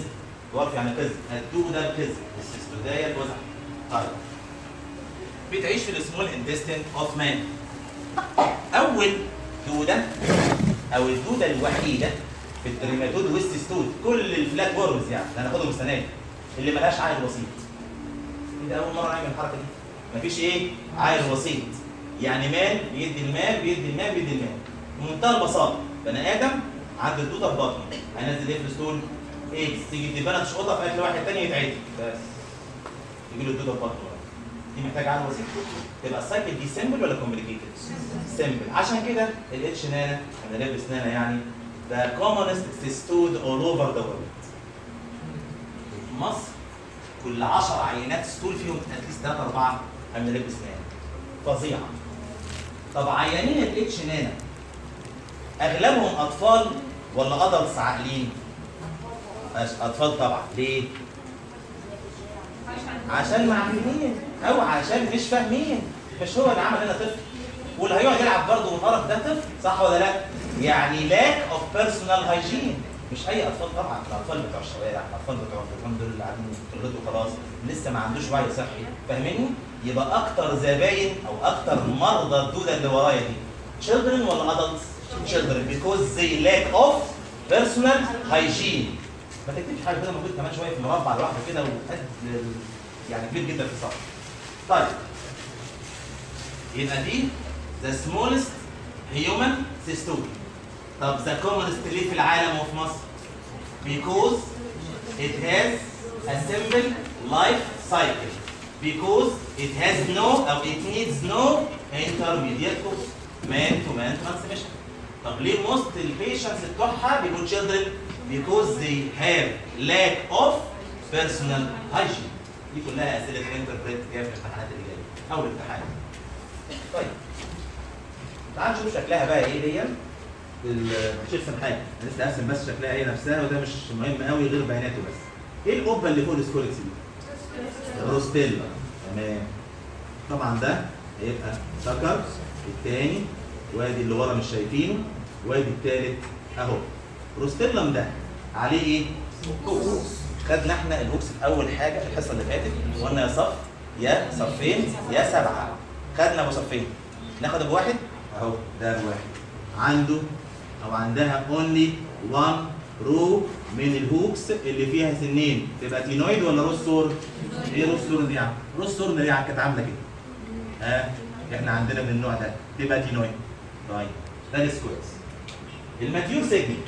dwarf يعني قزم. الدوده القزم. السيستودايه القزعه طيب. بتعيش في ال small intestine of man أول دودة أو الدودة الوحيدة في ال trematode وال cestode. كل ال flat worms يعني اللي هناخدهم السنة دي. اللي ملهاش عائل وسيط ده أول مرة نعمل الحركة دي. مفيش إيه؟ عائل وسيط. يعني man بيدي ل man بيدي ل man بيدي ل man. بمنتهى البساطة بني آدم عنده الدوده في بطنه هينزل إيه في ال stool؟ eggs تيجي الدبانه تشقطها في أكل واحد تاني يتعدي بس. يجي له الدوده في بطنه دي محتاجة عائل وسيط. تبقى ال cycle دي simple ولا complicated؟ simple عشان كده ال H. nana Hymenolepis nana يعني commonest cestode all over the world. في مصر كل 10 عينات stool فيهم at least 3 4 Hymenolepis nana فظيعة. طب عيانين الاتش نانا أغلبهم أطفال ولا adults عاقلين؟ أطفال طبعا. ليه؟ عشان معفنين أو عشان مش فاهمين. مش هو اللي عمل هنا طفل. واللي هيقعد يلعب برضه والقرف ده طفل صح ولا لأ؟ يعني lack of personal hygiene مش أي أطفال طبعا الأطفال بتوع الشوارع الأطفال بتوع الحمد لله اللي قاعدين يتولدوا خلاص لسه ما عندوش وعي صحي فاهميني؟ يبقى أكتر زباين أو أكتر مرضى الدودة اللي ورايا دي children ولا adults؟ children because they lack of personal hygiene ما تكتبش حاجة كده موجود كمان شوية في مربع لوحده كده وقد يعني كبير جدا في السطح. طيب يبقى دي the smallest human cystole. طب the commonest ليه في العالم وفي مصر؟ because it has a simple life cycle. Because it has no or it needs no intermediate cause. Man to man transmission. طب ليه most البيشنتس بتوعها بيكونوا children because they have lack of personal hygiene دي كلها اسئله انتربريت جاية في الامتحانات اللي جاية اول امتحان طيب تعال نشوف شكلها بقى إيه دي مش ارسم حاجة أنا لسه ارسم بس شكلها إيه نفسها وده مش مهم قوي غير بياناته بس. إيه القبة اللي فوق ال scolex دي؟ rostellum. تمام. طبعا ده هيبقى sucker الثاني وادي اللي ورا مش شايفينه وادي الثالث أهو. rostellum ده عليه إيه؟ خدنا إحنا ال hooks أول حاجة في الحصة اللي فاتت وقلنا يا صف يا صفين يا سبعة. خدنا أبو صفين. ناخد أبو واحد؟ أهو ده أبو واحد. عنده أو عندها only 1 row من ال hooks اللي فيها سنين. تبقى taenioid ولا rose thorn؟ إيه rose thorn دي يعني؟ rose thorn دي يعني كانت عاملة كده. ها؟ إحنا عندنا من النوع ده. تبقى taenioid. طيب. ده ال scolex ال mature segment.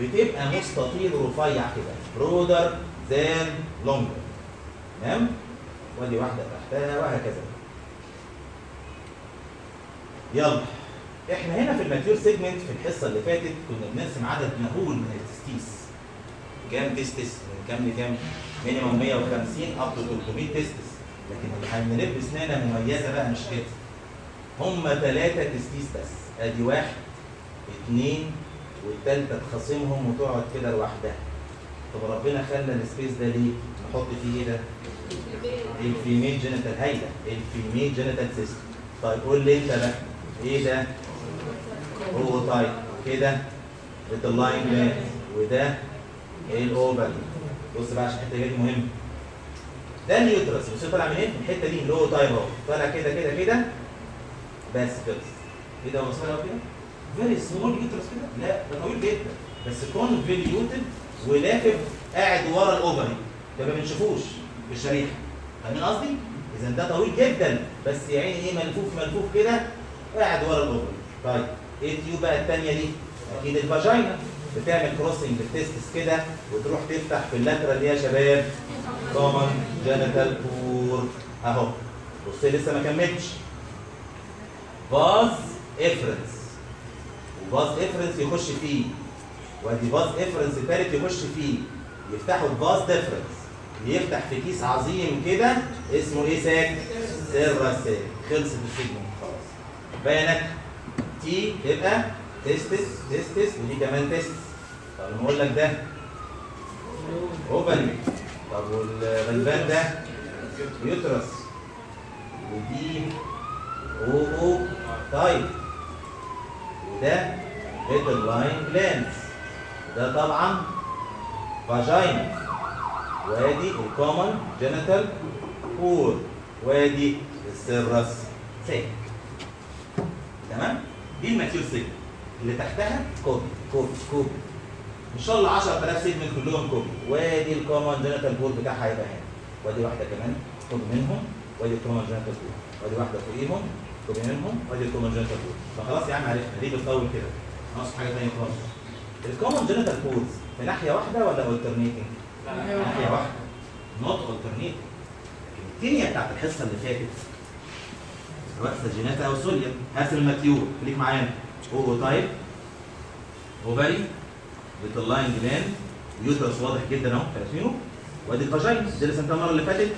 بتبقى مستطيل رفيع كده. broader than longer تمام؟ ودي واحدة تحتها وهكذا. يلا. إحنا هنا في ال mature segment في الحصة اللي فاتت كنا بنرسم عدد مهول من ال testes. كام testes؟ من كام لكام؟ minimum 150 up to 300 testes. لكن ال Hymenolepis nana مميزة بقى مش كده. هم ثلاثة testes بس. أدي واحد اثنين والتالتة تخاصمهم وتقعد كده لوحدها. طب ربنا خلى ال space ده ليه؟ نحط فيه إيه ده؟ ال female genital. هايله ال female genital system. طيب قول لي أنت بقى. إيه ده؟ ootype كده ال vitelline gland وده ال ovary بص بقى عشان الحته دي مهمة. ده ال uterus بص طالع منين؟ من الحتة دي اللي هو ootype اهو. طالع كده كده كده. بس خلص إيه ده وصل كده؟ very small uterus كده؟ لا ده طويل جدا. بس convoluted ولافف قاعد ورا ال ovary ده ما بنشوفوش في الشريحة. فاهمين قصدي؟ اذا ده طويل جدا. بس يا عيني إيه ملفوف ملفوف كده قاعد ورا الاوفري طيب. إيه ال tube بقى الثانية دي؟ أكيد ال vagina. بتعمل crossing بال testes كده وتروح تفتح في ال lateral دي يا شباب. common genital pore أهو. بص لسه ما كملتش. vas efferens. و vas efferens يخش فيه. وأدي vas efferens تالت يخش فيه. يفتحوا ال vas deferens يفتح في كيس عظيم كده. اسمه إيه sac؟ cirrus sac. خلصت ال segment خلاص. بيانات. T تبقى testis testis ودي كمان testis طب لما أقول لك ده. ovary طب والغلبان ده؟ uterus ودي أو ootype وده vitelline glands وده طبعا vagina وادي ال common genital pore وادي ال cirrus sac تمام؟ دي ال mature segment؟ اللي تحتها copy copy copy. إن شاء الله 10000 segment كلهم copy. وادي ال common genital pore بتاعها هيبقى هنا. وادي واحدة كمان copy منهم وادي ال common genital pore وادي واحدة فوقيهم copy منهم وادي ال common genital pore فخلاص يا عم عرفنا ليه بتطول كده؟ ناقص حاجة ثانية خالص. ال common genital pores في ناحية واحدة ولا alternating؟ ناحية واحدة. not alternating الكيمياء بتاعت الحصة اللي فاتت سواء saginata أو solium هات ال mature خليك معانا. ootype ovary vitelline gland uterus واضح جدا أهو. شايفينه وأدي ال vagina دي اللي رسمتها المرة اللي فاتت.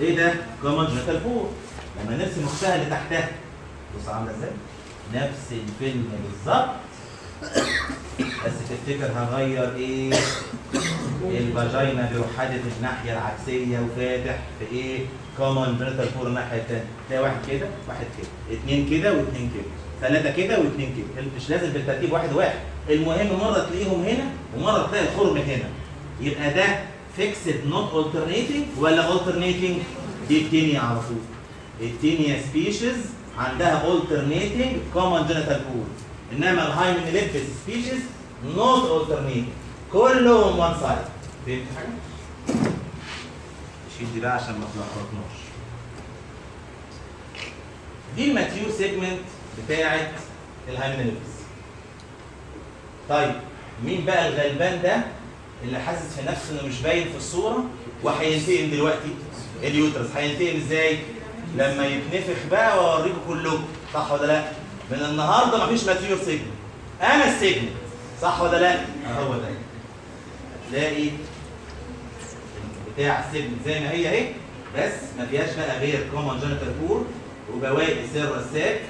إيه ده؟ common genital pore لما نرسم اختها اللي تحتها. بص عاملة إزاي؟ نفس الفيلم بالظبط. بس تفتكر هغير إيه؟ ال vagina بيروح حادف الناحية العكسية وفاتح في إيه؟ common genital pore الناحيه الثانية تلاقي واحد كده واحد كده. اثنين كده واثنين كده. ثلاثة كده واثنين كده. مش لازم بالترتيب واحد واحد. المهم مرة تلاقيهم هنا ومرة تلاقي الخرم هنا. يبقى ده fixed not alternating ولا alternating دي ال Taenia على طول. التينيا species عندها alternating common genital pore إنما ال Hymenolepis species not alternating كلهم one side فهمت حاجة؟ نشيل دي بقى عشان ما تلخبطناش. دي ال mature segment بتاعت ال Hymenolepis طيب مين بقى الغلبان ده اللي حاسس في نفسه إنه مش باين في الصورة؟ وهينتقم دلوقتي. ال uterus. هينتقم إزاي؟ لما يتنفخ بقى وأوريكم كلكم. صح ولا لأ؟ من النهارده مفيش mature segment أنا ال segment صح ولا لا؟ هو ده. هتلاقي بتاع ال segment زي ما هي اهي. بس ما فيهاش بقى غير common genital pore وبواقي cirrus sac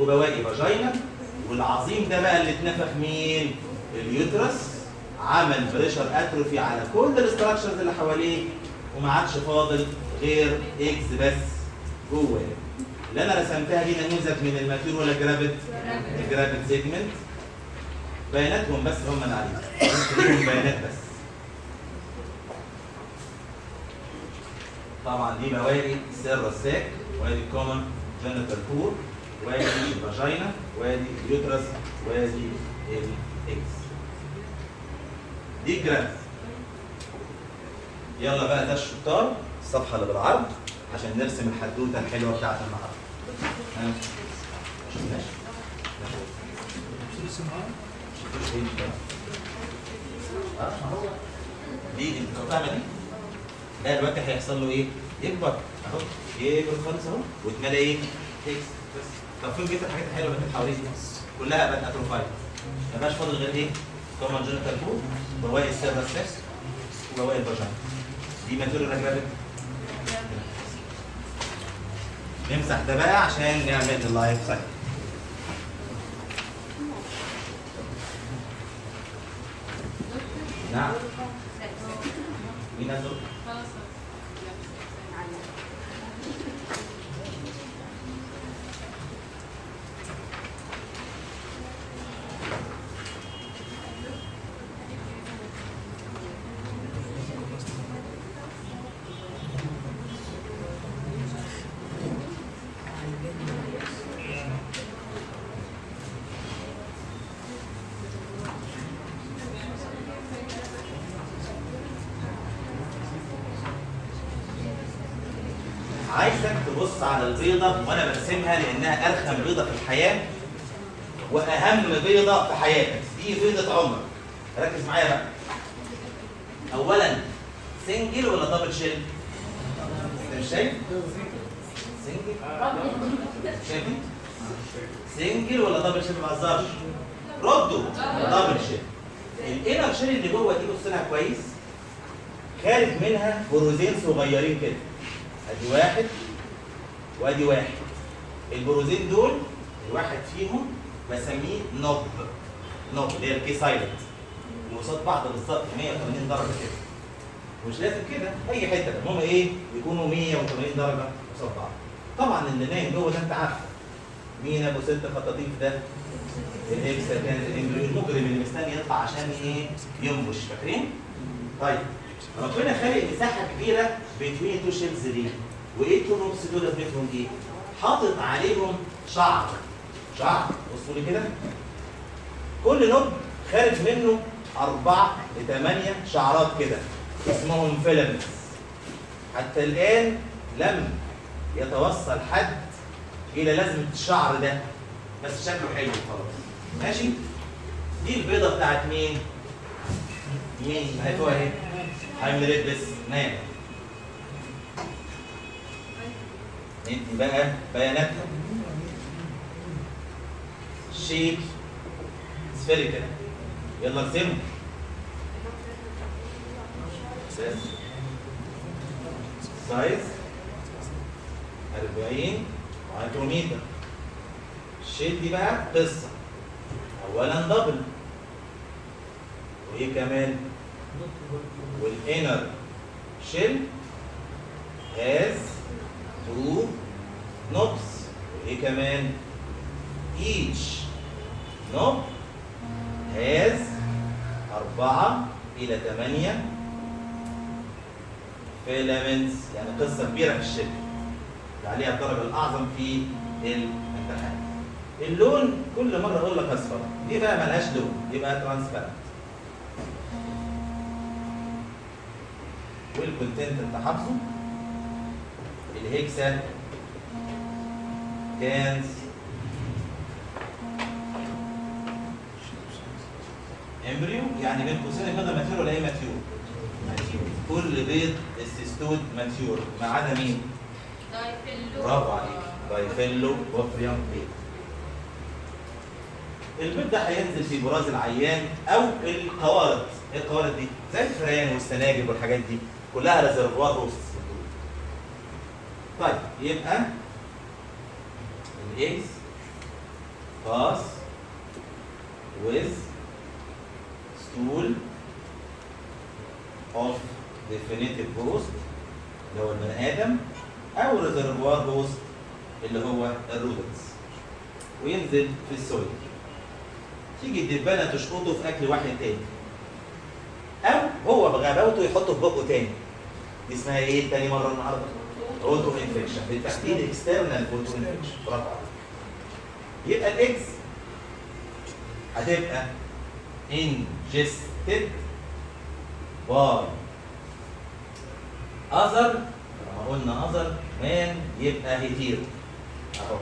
وبواقي vagina والعظيم ده بقى اللي اتنفخ مين؟ ال uterus. عمل pressure atrophy على كل ال structures اللي حواليه وما عادش فاضل غير eggs بس جوه اللي أنا رسمتها دي نموذج من ال mature ولا gravid؟ ال gravid segment بياناتهم بس هم اللي عليهم ليهم بيانات بس. طبعا دي بواقي cirrus sac وادي ال common genital pore وادي ال vagina وادي ال uterus وادي ال eggs دي ال gravid يلا بقى ده الشطار الصفحة اللي بالعرض عشان نرسم الحدوتة الحلوة بتاعت النهارده ها؟ ماشي آه، ما هو دي دي القطعه دي ده دلوقتي هيحصل له إيه؟ يكبر اهو يكبر خالص اهو واتملى إيه؟ eggs بس طب فين بقيه الحاجات الحلوه اللي كانت حواليه دي؟ كلها بقت atrophied ما بقاش فاضل غير إيه؟ common genital pore بواقي ال cirrus وبواقي ال vagina دي mature وال gravid نمسح ده بقى عشان نعمل ال life cycle نعم مين هذول؟ عايزك تبص على البيضة وأنا برسمها لأنها أرخم بيضة في الحياة وأهم بيضة في حياتك. دي بيضة عمرك ركز معايا بقى. اولا single ولا double shell انت مش شايف single؟ single ولا double shell ما بهزرش. ردوا double shell ال inner shell اللي جوه دي بص لها كويس. خارج منها بروزين صغيرين كده. أدي واحد وأدي واحد. البروزين دول الواحد فيهم بسميه knob. knob اللي هي ال K silent وقصاد بعض بالظبط 180 درجة كده. مش لازم كده أي حتة. المهم إيه؟ يكونوا 180 درجة قصاد بعض. طبعا اللي نايم جوه ده أنت عارفه. مين أبو ست خطاطيف ده؟ ال hexacanth embryo المجرم اللي مستني يطلع عشان إيه؟ ينبش. فاكرين؟ طيب. ربنا خالق مساحة كبيرة بين two shells دي. وإيه two knobs دول لازمتهم إيه حاطط عليهم شعر. شعر. بصوا لي كده. كل knob خارج منه أربعة لثمانية شعرات كده. اسمهم filaments حتى الآن لم يتوصل حد إلى لازمة الشعر ده. بس شكله حلو خلاص. ماشي؟ دي البيضة بتاعت مين؟ مين؟ فوق اهي Hymenolepis nana. ندي بقى بياناتها. shape spherical يلا ارسمه size. 40 micrometer ال shape دي بقى قصة. اولا double وإيه كمان؟ وال inner shell has two knobs وايه كمان each knob has أربعة إلى ثمانية filaments يعني قصة كبيرة في الشكل عليها الدرجة الأعظم في الامتحان. اللون كل مرة أقول لك أصفر دي بقى ملهاش لون يبقى transparent وال content أنت حافظه ال hexacanth embryo يعني بين قوسين البيضه mature ولا إيه mature؟ mature. كل بيض ال cestode mature. ما عدا مين؟ دايفيلو. برافو عليك. دايفيلو وفريان بيض. البيض ده هينزل في براز العيان أو القوارض. إيه القوارض دي؟ زي الفئران والسناجب والحاجات دي. كلها reservoir host طيب يبقى ال eggs pass with stool of definitive host اللي هو البني آدم أو reservoir host اللي هو ال rodents. وينزل في ال soil. تيجي الدبانة تشقطه في أكل واحد تاني. أو هو بغباوته يحطه في بقه تاني. دي اسمها إيه تاني مرة النهارده؟ auto infection بالتحديد external auto infection برافو عليك. يبقى ال eggs هتبقى ingested by other لما قلنا other man يبقى hetero أهو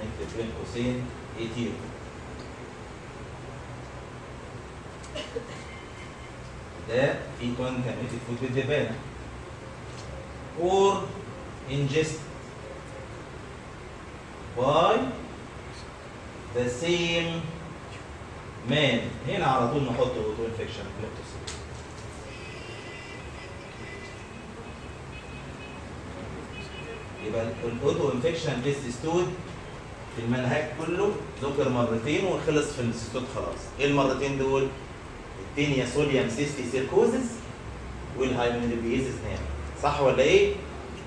نكتب بين قوسين hetero ده في contaminated food بالدبانة or ingested by the same man. هنا على طول نحط auto infection يبقى ال auto infection لل cestode في المنهج كله ذكر مرتين وخلص في ال cestode خلاص. إيه المرتين دول؟ ال Taenia solium cysticercosis وال hymenolepiasis nana صح ولا إيه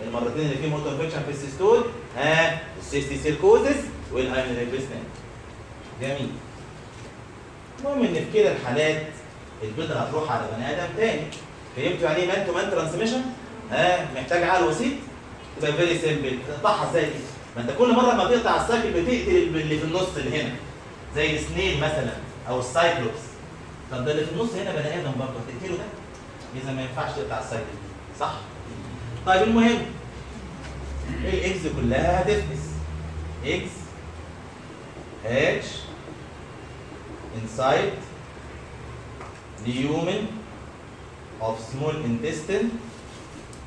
المرتين اللي فيهم auto infection في ال cestode ها ال cysticercosis وال hymenolepiasis nana جميل المهم إن في كلا الحالات البيضه هتروح على بني آدم تاني فهمتوا يعني إيه man to man transmission؟ ها محتاج عقل وسيط؟ تبقى very simple تقطعها إزاي دي؟ ما انت كل مرة ما تقطع ال cycle بتقتل اللي في النص اللي هنا زي ال snail مثلا أو ال cyclops طب ده اللي في النص هنا بني آدم برضه هتقتله ده؟ إذا ما ينفعش تقطع ال cycle صح؟ طيب المهم. ال eggs كلها هتفقس eggs hatch inside lumen of small intestine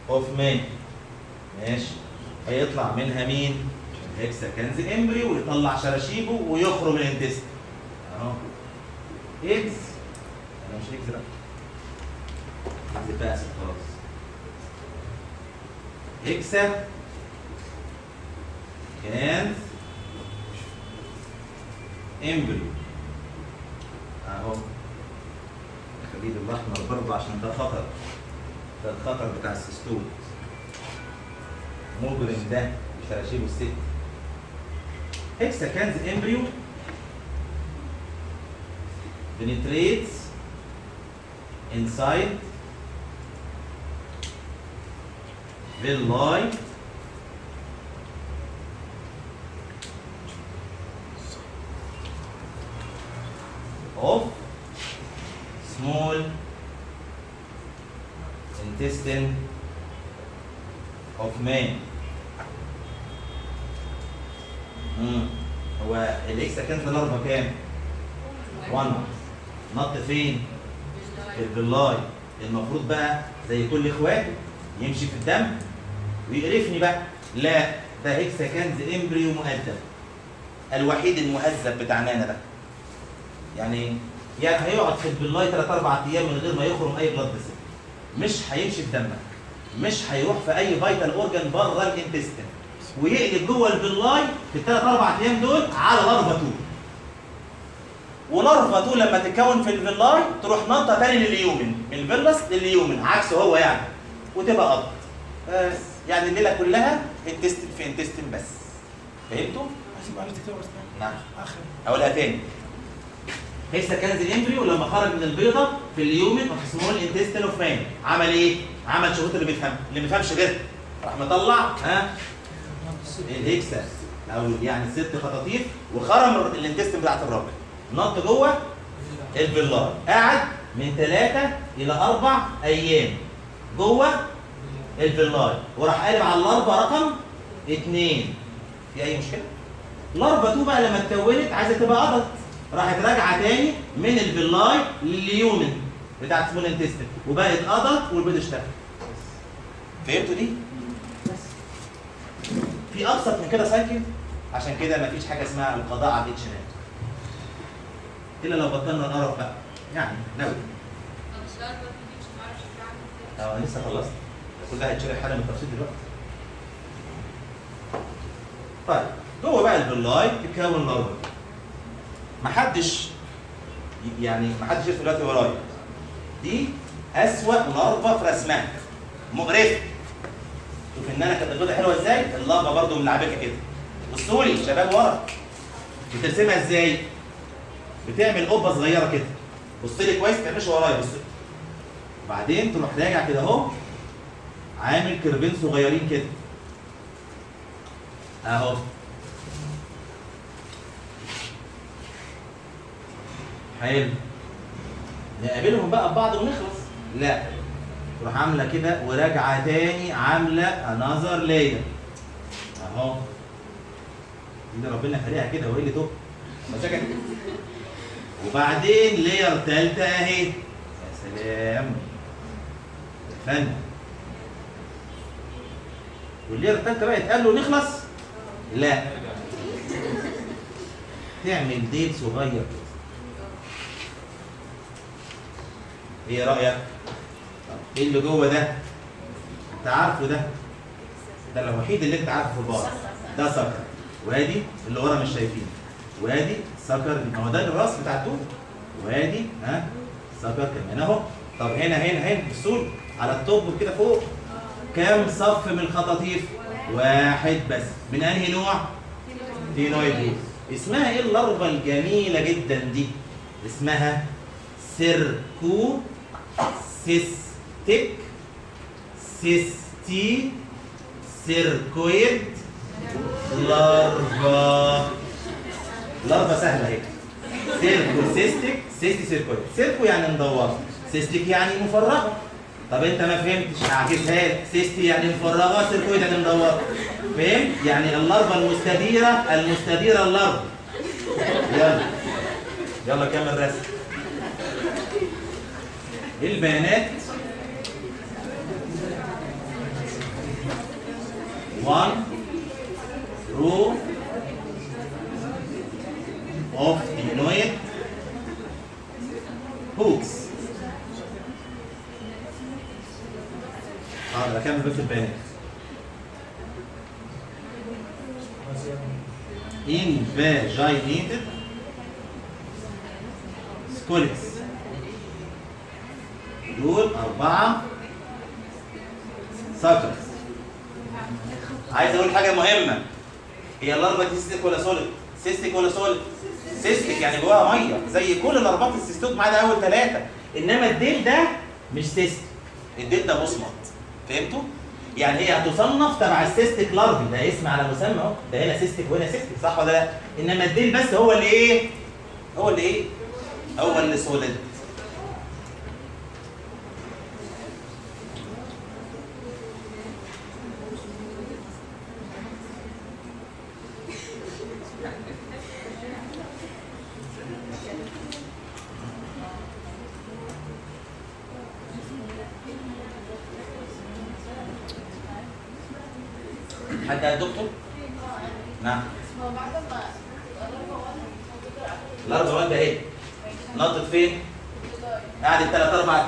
of man. ماشي. هيطلع منها مين؟ هيكساكنز امبريو ويطلع شراشيبه ويخرج من أهو. إكس أنا مش إكس بقى إكس بقى خلاص. اكسا كانز امبريو اهو خليه بالاحمر برضه عشان ده خطر ده الخطر بتاع السيستول مجرم ده بشراشيبه الست هيكساكانز امبريو penetrates inside. Villi of small intestine of man. امم هو ال eggs كانت larva كام؟ 1 نط فين؟ في ال villi المفروض بقى زي كل اخواته يمشي في الدم. ويقرفني بقى. لا ده hexacanth embryo مؤدب الوحيد المهذب بتاع nana ده. يعني يعني هيقعد في ال villi 3 4 أيام من غير ما يخرم أي blood vessel مش هيمشي في دمك. مش هيروح في أي vital organ بره ال intestine ويقلب جوه ال villi في الثلاث أربع أيام دول على larva 2 و larva 2 لما تتكون في ال villi تروح نطة تاني لل lumen. من ال villus لل lumen. عكسه هو يعني. وتبقى قط بس. يعني الليلة كلها intestine في intestine بس. فهمتوا؟ نعم. آخر. هقولها تاني. hexacanth ال embryo لما خرج من البيضة في ال lumen of small intestine of man عمل إيه؟ عمل شروط اللي بيفهم اللي ما بيفهمش غيرها. راح مطلع ها؟ ال hexa أو يعني الست خطاطيف. وخرم ال intestine بتاعت الراجل. نط جوه ال villi قعد من ثلاثة إلى أربع أيام. جوه ال villi وراح قالب على ال larva رقم اثنين في أي مشكلة؟ larva 2 بقى لما اتكونت عايزة تبقى adult راحت راجعة تاني من ال villi لل lumen بتاعت small intestine وبقت adult والبيض اشتغل. فهمتوا دي؟ في أبسط من كده cycle عشان كده مفيش حاجة اسمها القضاء على الاتشنات إلا لو بطلنا نقرف بقى. يعني ناوي. طب أه لسه خلصت. كل ده هيتشرح حالا بالتفصيل دلوقتي. طيب جوه بقى ال villi تتكون larva محدش يعني محدش يشوف دلوقتي ورايا دي أسوأ larva في رسمها مقرفة. شوف ان أنا كانت البيضه حلوة إزاي؟ اللمبه برضو ملعبكة كده. بصوا لي شباب ورا. بترسمها إزاي؟ بتعمل قبة صغيرة كده. بص لي كويس ما تعملش ورايا. بص. وبعدين تروح راجع كده أهو. عامل كيرفين صغيرين كده. اهو. حلو. نقابلهم بقى ببعض ونخلص. لا. تروح عاملة كده وراجعة تاني عاملة another layer اهو. اللي ربنا خليها كده وايه اللي توب. وبعدين لاير تالتة اهي. يا سلام. فن. واللير التالتة بقى يتقال له نخلص؟ لا. تعمل ديل صغير. كده إيه رأيك؟ إيه اللي جوه ده؟ أنت عارفه ده؟ ده الوحيد اللي أنت عارفه في البار. ده سكر. وأدي اللي ورا مش شايفينه. وأدي sucker. ما هو ده الراس بتاع الدود وأدي ها sucker كمان أهو. طب هنا هنا هنا لي، على ال top كده فوق. كام صف من الخطاطيف؟ واحد بس. من أنهي نوع؟ taenioid. اسمها إيه ال larva الجميلة جدا دي؟ اسمها cercocystis cysticercoid larva larva سهلة أهي. cercocystis cysticercoid. cerco يعني مدوره cystic يعني مفرغة. طب انت ما فهمتش هعكسها لك cysti يعني مفرغه cercoid يعني مدوره فهمت؟ يعني ال larva المستديرة المستديرة ال larva يلا. يلا كمل رسم. البيانات. 1 row of ignoid hooks آه بكمل بس البيانات invaginated scolex دول أربعة suckers عايز أقول حاجة مهمة. هي ال larva دي cystic ولا solid؟ cystic ولا solid؟ cystic يعني جواها مية زي كل اللارفات ال cestode ما عدا أول ثلاثة. إنما الديل ده مش cystic الديل ده مصمت. فهمتوا؟ يعني هي هتصنف تبع ال cystic larvae ده اسم على مسمى أهو ده هنا cystic وهنا cystic صح ولا لا؟ إنما الديل بس هو اللي إيه؟ هو اللي إيه؟ هو اللي سوليد حد يا دكتور؟ نعم هو بعد ما الأربعة وأنا الأرض وين ده إيه؟ نطت فين؟ قعدت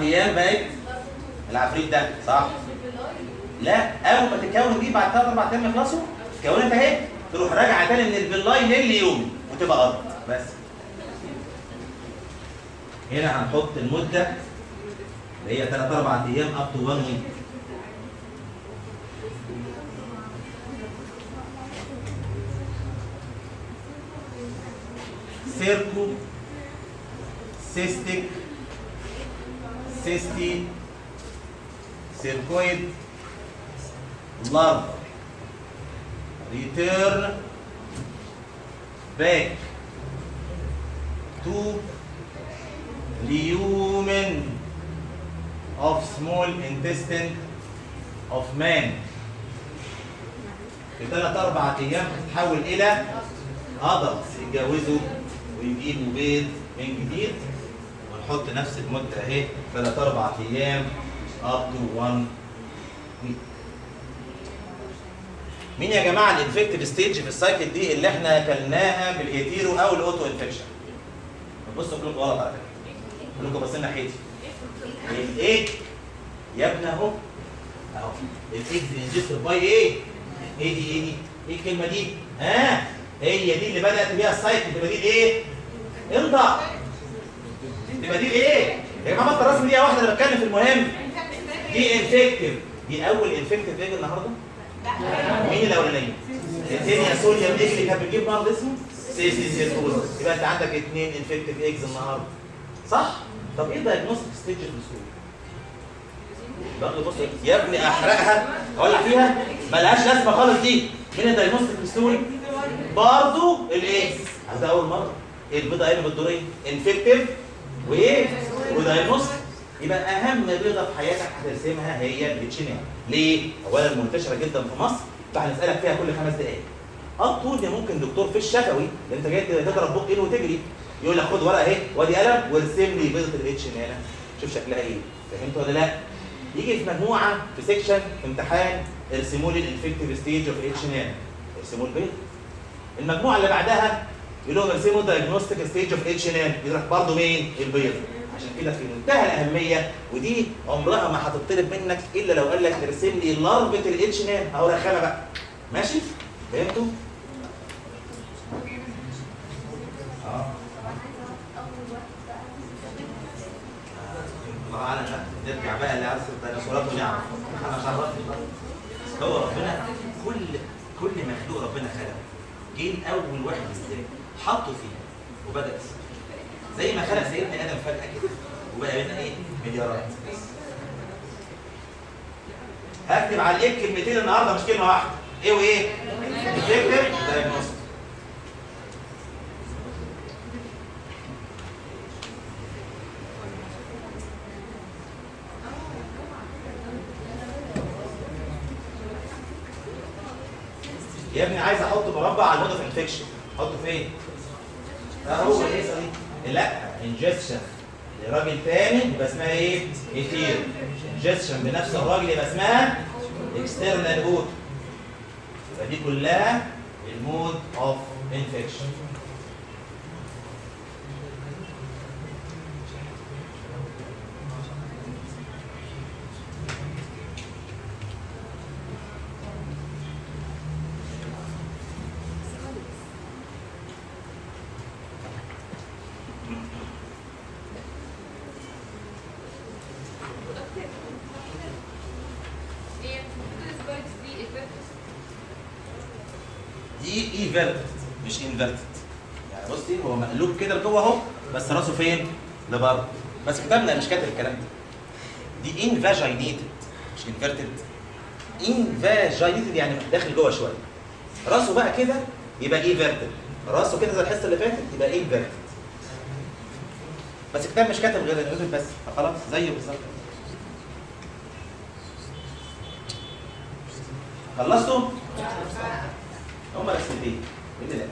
بقت العفريت ده صح؟ لا أول ما تتكون دي بعد ثلاث أربع أيام يخلصوا اتكونت اهي تروح راجعة تاني من الفيلاي لليوم وتبقى أرض بس. هنا هنحط المدة اللي هي ثلاث أربع أيام اب تو 1 ويك سيركو سيستيك سيستي سيركويد لارفا return back to lumen of small intestine of man. في ثلاث أربع أيام هتتحول إلى adults يتجوزوا ويجيبوا بيض من جديد. ونحط نفس المدة اهي ثلاث أربع أيام up to 1 week مين يا جماعة ال infective stage في ال cycle دي اللي إحنا أكلناها بال hetero أو ال auto infection بصوا كلكم غلط على فكرة. كلكم باصين ناحيتي الإيه؟ يا ابني أهو. أهو. الاكس انجستر باي إيه؟ إيه دي؟ إيه دي؟ إيه الكلمة دي؟ ها؟ هي دي اللي بدأت بيها السايكل تبقى دي إيه؟ امضى تبقى دي إيه؟ يا جماعة بطل دي واحدة أنا بتكلم في المهم. دي انفكتيف دي أول انفكتيف إيه النهارده؟ مين الاولانيه الثانية سوليا اللي كانت بتجيب مرض اسمه؟ سي سي سي يبقى أنت عندك اثنين انفكتيف ايجز النهارده. صح؟ طب إيه ال diagnostic stage في برضه بص يا ابني أحرقها أولع فيها. ملهاش لازمة خالص دي. مين ال diagnostic stage برضه الايه ده أول مرة. البيضة قلب الدوريه infective وإيه؟ و diagnostic. يبقى أهم بيضة في حياتك هترسمها هي الاتشينيا ليه؟ اولا منتشرة جدا في مصر. فهنسالك فيها كل خمس دقائق الطول دي ممكن دكتور في الشفوي أنت جاي تضرب بقين وتجري يقول لك خد ورقة أهي وأدي قلم وارسم لي بيضة الاتشينيا شوف شكلها إيه. فهمت ولا لا؟ يجي في مجموعة في section في امتحان ارسموا لي ال infective stage of H. nana ارسموا البيض المجموعة اللي بعدها يقول لهم ارسموا diagnostic stage of H. nana يروح برضه مين؟ البيض. عشان كده في منتهى الأهمية ودي عمرها ما هتطلب منك إلا لو قال لك ارسم لي larva ال H. nana اهو رخامه بقى. ماشي؟ فهمتوا؟ بقى نرجع بقى اللي عارف الديناصورات ونعرف أنا مش هو ربنا كل كل مخلوق ربنا خلقه. جه اول واحد إزاي؟ حطه فيه وبدا يسير زي ما خلق سيدنا آدم فجأة كده. وبقى بينا إيه؟ مليارات. هكتب على الايه كلمتين النهارده مش كلمة واحدة. إيه وإيه؟ infective diagnostic يا ابني عايز أحط مربع على ال mode of infection أحطه فين؟ لا ingestion لراجل تاني يبقى اسمها إيه؟ hetero infection بنفس الراجل يبقى اسمها external auto يبقى دي كلها ال mode of infection هي ال scolex دي everted. دي everted مش inverted يعني بصي هو مقلوب كده لجوه اهو بس راسه فين؟ لبره بس كتابنا مش كاتب الكلام ده دي invaginated مش inverted invaginated يعني داخل جوه شوية. راسه بقى كده يبقى everted راسه كده زي الحصة اللي فاتت يبقى inverted بس الكتاب مش كاتب غير inverted بس. فخلاص زيه بالظبط. خلصتوا؟ هم رسمتين إيه ده؟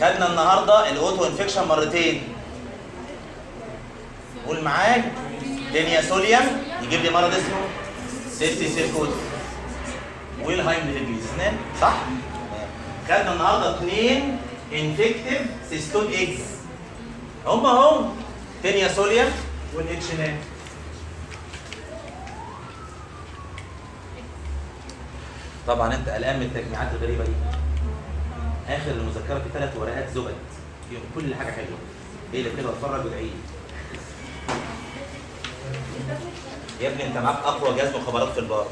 خدنا النهارده الاوتو انفكشن مرتين. قول معايا دنيا سوليوم يجيب لي مرض اسمه سيستي سيركوت ويلهايم للجليسنان صح؟ خدنا النهارده اثنين انفكتيف سيستول إكس هم هم. تينيا سوليوم والاتشنان طبعا انت قلقان من التجميعات الغريبة دي. آخر المذكرة في ثلاث ورقات زبدة. فيهم كل حاجة حلوة. إيه اللي كده اتفرج وادعي لي يا ابني أنت معاك أقوى جهاز مخابرات في البار.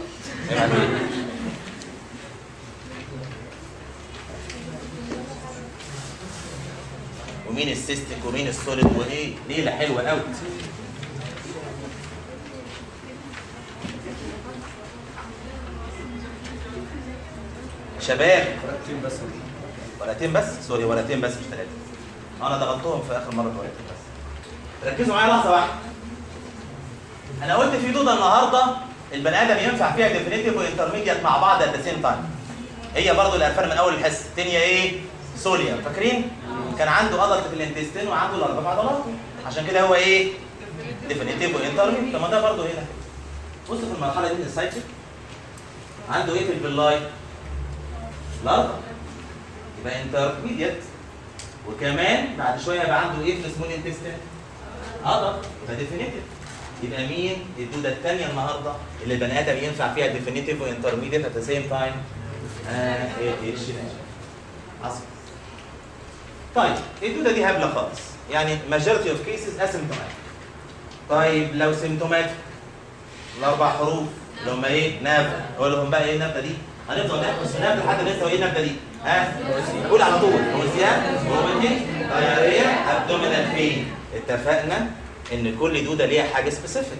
ومين ال cystic ومين ال solid وإيه؟ ليلة حلوة قوي شباب. ورقتين بس؟ sorry ورقتين بس مش ثلاثة أنا ضغطتهم في آخر مرة ورقتين بس. ركزوا معايا لحظة واحدة. أنا قلت في دوده النهارده البني آدم ينفع فيها definitive و intermediate مع بعض at the same time هي برضو اللي عرفنا من أول الحصه الثانية إيه؟ solium فاكرين؟ كان عنده adult في ال intestine وعنده ال larva في العضلات عشان كده هو إيه؟ definitive و intermediate طب ما ده برضو هنا. بص في المرحلة دي من ال cycle عنده إيه في ال villi؟ ال larva يبقى intermediate وكمان بعد شوية يبقى عنده إيه في ال small intestine adult يبقى definitive يبقى مين؟ الدودة الثانية النهارده اللي البني آدم ينفع فيها definitive و intermediate at the same time آه إيه الشمال عصب طيب الدودة دي هبلة خالص. يعني majority of cases asymptomatic طيب لو symptomatic الأربع حروف اللي هم إيه؟ نافع أقول لهم بقى إيه النبته دي؟ هنفضل ناخد نبدا لحد ما إيه النبته دي؟ ها؟ قول على طول. nausea vomiting diarrhea abdominal pain اتفقنا إن كل دودة ليها حاجة specific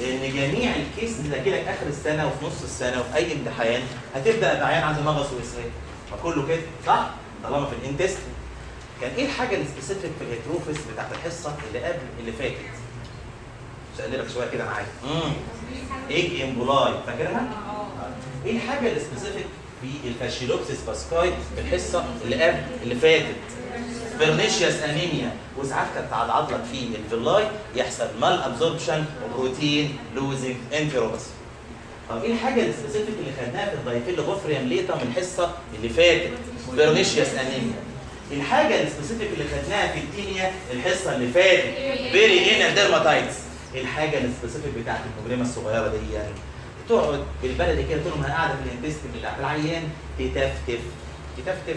لأن جميع ال case اللي هتجيلك آخر السنة وفي نص السنة وفي أي امتحان هتبدأ بعيان عنده مغص واسهال فكله كده صح؟ طالما في ال intestine. كان إيه الحاجة ال specific في ال Heterophyes بتاعت الحصة اللي قبل اللي فاتت؟ اقلبك شوية كده معايا. امم egg emboli فاكرها؟ إيه الحاجة ال specific في ال Fasciolopsis buski في الحصة اللي قبل اللي فاتت. pernicious anemia وساعات كانت تعضعض لك في ال villi يحصل malabsorption و protein losing enteropathy طب إيه الحاجة ال specific اللي خدناها في ال Diphyllobothrium latum من الحصة اللي فاتت؟ pernicious anemia الحاجة ال specific اللي خدناها في ال Taenia الحصة اللي فاتت. perianal dermatitis الحاجة ال specific بتاعت المجرمه الصغيرة دي. يعني تقعد بالبلدي كده تقول لهم أنا قاعدة في ال intestine بتاعت العيان تتفتف. تتفتف.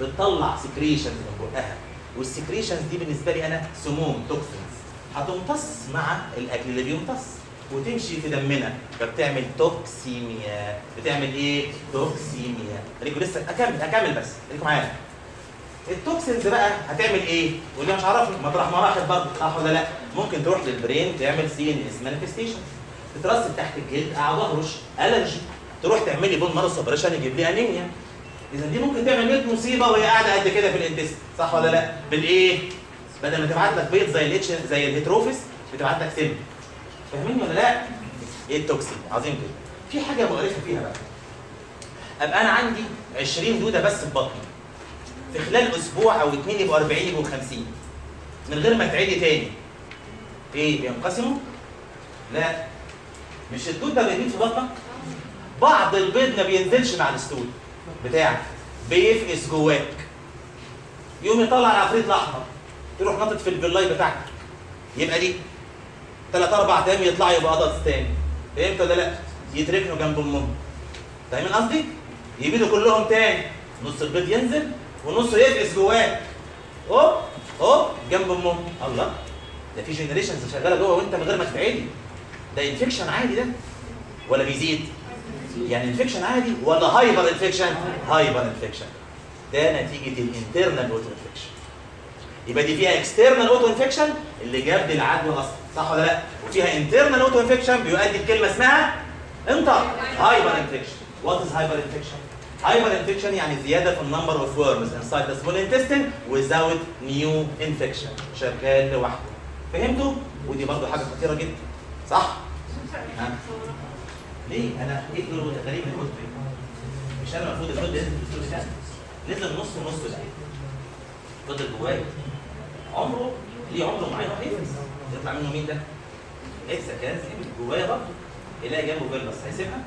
بتطلع secretions من بقها. وال secretions دي بالنسبة لي أنا سموم toxins هتمتص مع الأكل اللي بيمتص. وتمشي في دمنا. فبتعمل toxemia بتعمل إيه؟ toxemia خليكم لسه أكمل أكمل بس. خليكم معايا. ال toxins بقى هتعمل إيه؟ تقول لي مش عارف مطرح ما راحت برضه صح ولا لا؟ ممكن تروح لل brain تعمل CNS manifestation تترسب تحت الجلد اقعد اهرش allergy تروح تعمل لي bone marrow suppression يجيب لي انيميا إذا دي ممكن تعمل 100 مصيبة وهي قاعدة قد كده في ال intestine صح ولا لأ؟ بالايه؟ بدل ما تبعت لك بيض زي ال H زي ال Heterophyes بتبعت لك سم فاهميني ولا لأ؟ إيه ال toxin؟ عظيم جدا في حاجة مقرفة فيها بقى أبقى أنا عندي 20 دودة بس في بطني في خلال أسبوع أو اتنين يبقوا 40 يبقوا 50 من غير ما تعيدي تاني إيه بينقسموا؟ لأ مش الدود ده بيبيض في بطنك؟ بعض البيض ما بينزلش مع ال stool بتاعك بيفقس جواك. يقوم يطلع العفريت الأحمر تروح ناطط في ال villi بتاعتك يبقى دي ثلاث أربع أيام يطلع يبقى قدس تاني. فهمت ولا لا؟ يتركنوا جنب أمهم. فاهمين قصدي؟ يبيضوا كلهم تاني. نص البيض ينزل ونص يفقس جواك. هوب هوب جنب أمهم. الله ده في generations شغالة جوه وأنت من غير ما تتعدي ده infection عادي ده ولا بيزيد؟ يعني infection عادي ولا hyperinfection؟ hyperinfection ده نتيجة ال internal autoinfection يبقى دي فيها external autoinfection اللي جاب لي العدوى أصلا صح ولا لا؟ وفيها internal autoinfection بيؤدي بكلمة اسمها انت hyperinfection what is hyperinfection؟ hyperinfection يعني زيادة في ال number of worms inside the small intestine without new infection شغال لوحده فهمتوا؟ ودي برضه حاجة خطيرة جدا صح؟ ها؟ ليه؟ أنا إيه غريب الكتب مش أنا المفروض الكود ينزل الدكتور بتاعي نزل نص ونص ده فضل جوايا. عمره ليه عمره معين هيفلس يطلع منه مين ده؟ لسه كان جوايا برضه. يلاقي جنبه فيلس هيسيبها؟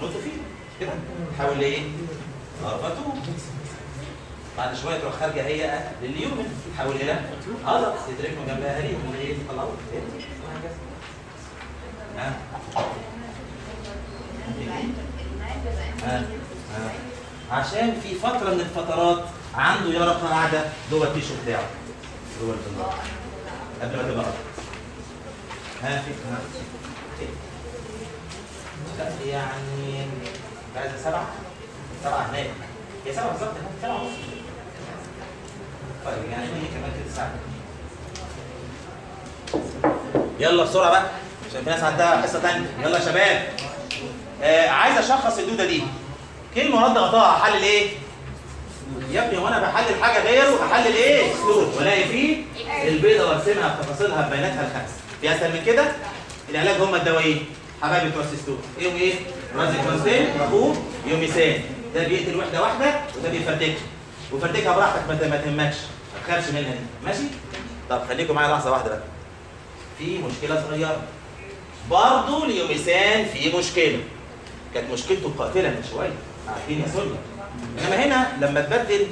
هنط فيه. كده. حاول إيه؟ أربطه. بعد شوية تروح خارجة هي لليومن تحول إلى هذا تدركهم جنبها هريم إيه تطلعوه وهكذا ها؟ عشان في فترة من الفترات عنده يرقه قاعدة جوه التيشو بتاعه. جوه البنار قبل ما تبقى. ها في؟ لا يعني عايزة سبعة؟ سبعة هناك. هي سبعة بالظبط سبعة ونص. طيب يعني هي كمان كده؟ ساعة. يلا بسرعة بقى. عشان في ناس عندها حصه ثانية يلا يا شباب. آه عايز أشخص الدودة دي. كلمة رد غطاها. أحلل إيه؟ يا ابني وأنا بحلل حاجة غيره؟ أحلل إيه؟ سلوك. والاقي فيه البيضة وأرسمها بتفاصيلها ببياناتها الخمس في أسهل من كده؟ العلاج هم الدوايين. حبايبي بتوع السيستول إيه؟ وايه؟ رازيكونسين أخوه يوميسان ده بيقتل واحدة واحدة وده بيفرتكها. وفرتكها براحتك ما تهمكش. ما تخافش منها دي. ماشي؟ طب خليكم معايا لحظة واحدة بقى. في مشكلة صغيرة. برضه اليوميسان في مشكلة. كانت مشكلته قاتلة من شوية. عارفين يا سوريا إنما هنا لما تبدل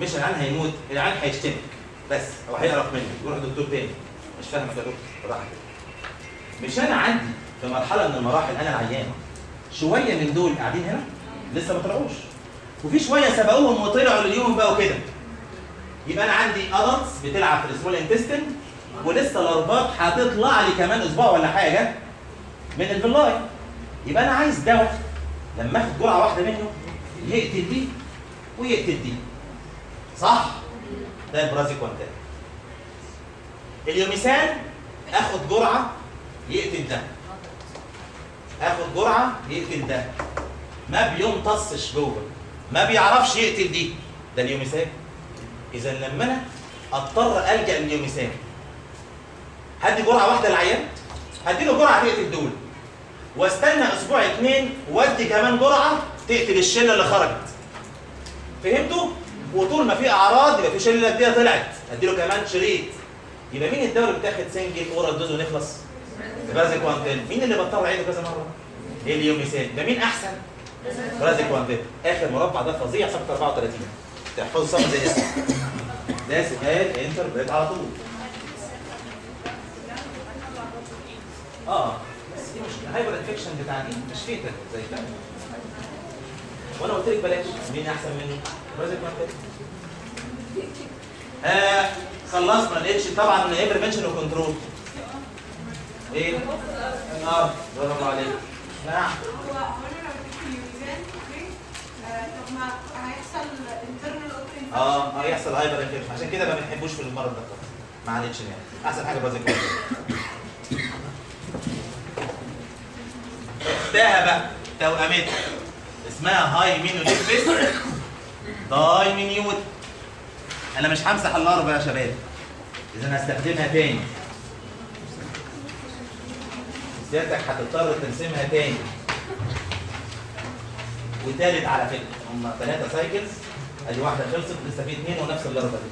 مش العيان هيموت العيان هيشتمك بس أو هيعرف منك يروح لدكتور تاني. مش فاهمك يا دكتور مش أنا عندي في مرحلة من المراحل أنا العيان. شوية من دول قاعدين هنا لسه ما طلعوش. وفي شوية سبقوهم وطلعوا لليوم بقوا كده يبقى أنا عندي adults بتلعب في ال small intestine ولسه ال larvae هتطلع لي كمان أسبوع ولا حاجة. من ال villi يبقى أنا عايز دواء. لما آخد جرعة واحدة منه يقتل دي ويقتل دي. صح؟ ده ال praziquantel اليوميسان آخد جرعة يقتل ده. آخد جرعة يقتل ده. ما بيمتصش جوه. ما بيعرفش يقتل دي. ده اليوميسان. إذا لما أنا أضطر ألجأ لليوميسان. هدي جرعة واحدة للعيان هدي له جرعة تقتل دول. واستنى أسبوع اتنين وادي كمان جرعة تقتل الشلة اللي خرجت. فهمتوا؟ وطول ما في أعراض يبقى في شلة دي طلعت. ادي له كمان شريط. يبقى مين الدواء اللي بتاخد single oral dose ونخلص؟ praziquantel مين اللي بضطر اعيده كذا مرة؟ ال Yomesan ده مين أحسن؟ praziquantel آخر مربع ده فظيع صفحه 34 تحفظوا صفحه زي اسمه ده سؤال interpret على طول. آه. دي مشكله hyperinfection بتاع دي مش فيتا زي ده. وأنا قلت لك بلاش مين احسن منه؟ praziquantel آه خلصنا ال H طبعا إيه prevention و control إيه؟ آه برافو عليك. نعم. آه، طب ما هيحصل internal آه آه يحصل hyperinfection عشان كده ما بنحبوش في المرض ده. معلش يعني. أحسن حاجة بازل اختها بقى. توأمتها اسمها Hymenolepis diminuta أنا مش همسح الاربع يا شباب. إذا هستخدمها تاني. سيادتك هتضطر ترسمها تاني. وتالت على فكرة هم ثلاثة cycles أدي واحدة خلصت لسه في اثنين ونفس الضربه دي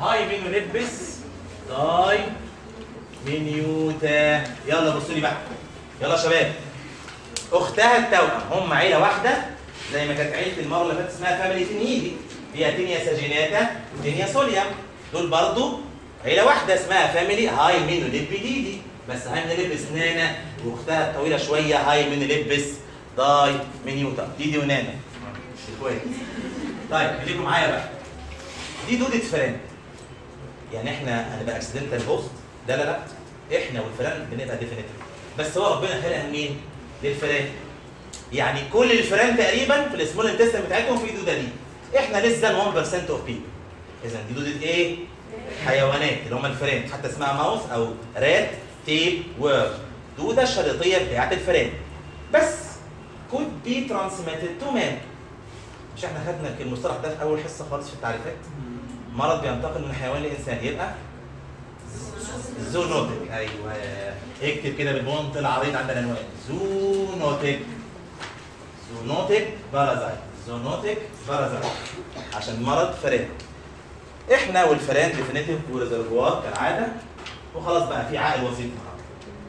Hymenolepis diminuta يلا بصوا لي بقى يلا يا شباب اختها التوأم هم عيله واحدة زي ما كانت عيله المره اللي فاتت اسمها family Taeniidae فيها Taenia saginata و Taenia solium برضو عيلة واحدة اسمها family Hymenolepididae بس Hymenolepis nana واختها الطويلة شوية Hymenolepis diminuta ديدي ونانا. كويس طيب خليكم معايا بقى. دي دودة فران يعني إحنا هنبقى accidental host لا لا لا. إحنا والفئران بنبقى definitive بس هو ربنا خلقها مين؟ للفئران يعني كل الفئران تقريبا في ال small intestine بتاعتهم في دودة دي. إحنا لسه 1% of people اذا دي دودة إيه؟ حيوانات اللي هم الفئران حتى اسمها ماوس أو rat tapeworm. دوده الشريطية بتاعت الفئران بس could be transmitted to man. مش إحنا خدنا المصطلح ده في أول حصة خالص في التعريفات؟ مرض بينتقل من حيوان لإنسان. يبقى zoonotic أيوه. اكتب كده بالبنط العريض عند العنوان. zoonotic zoonotic parasite zoonotic parasite عشان مرض فران. إحنا والفران definitive و reservoir كالعادة وخلاص بقى في عائل وسيط النهارده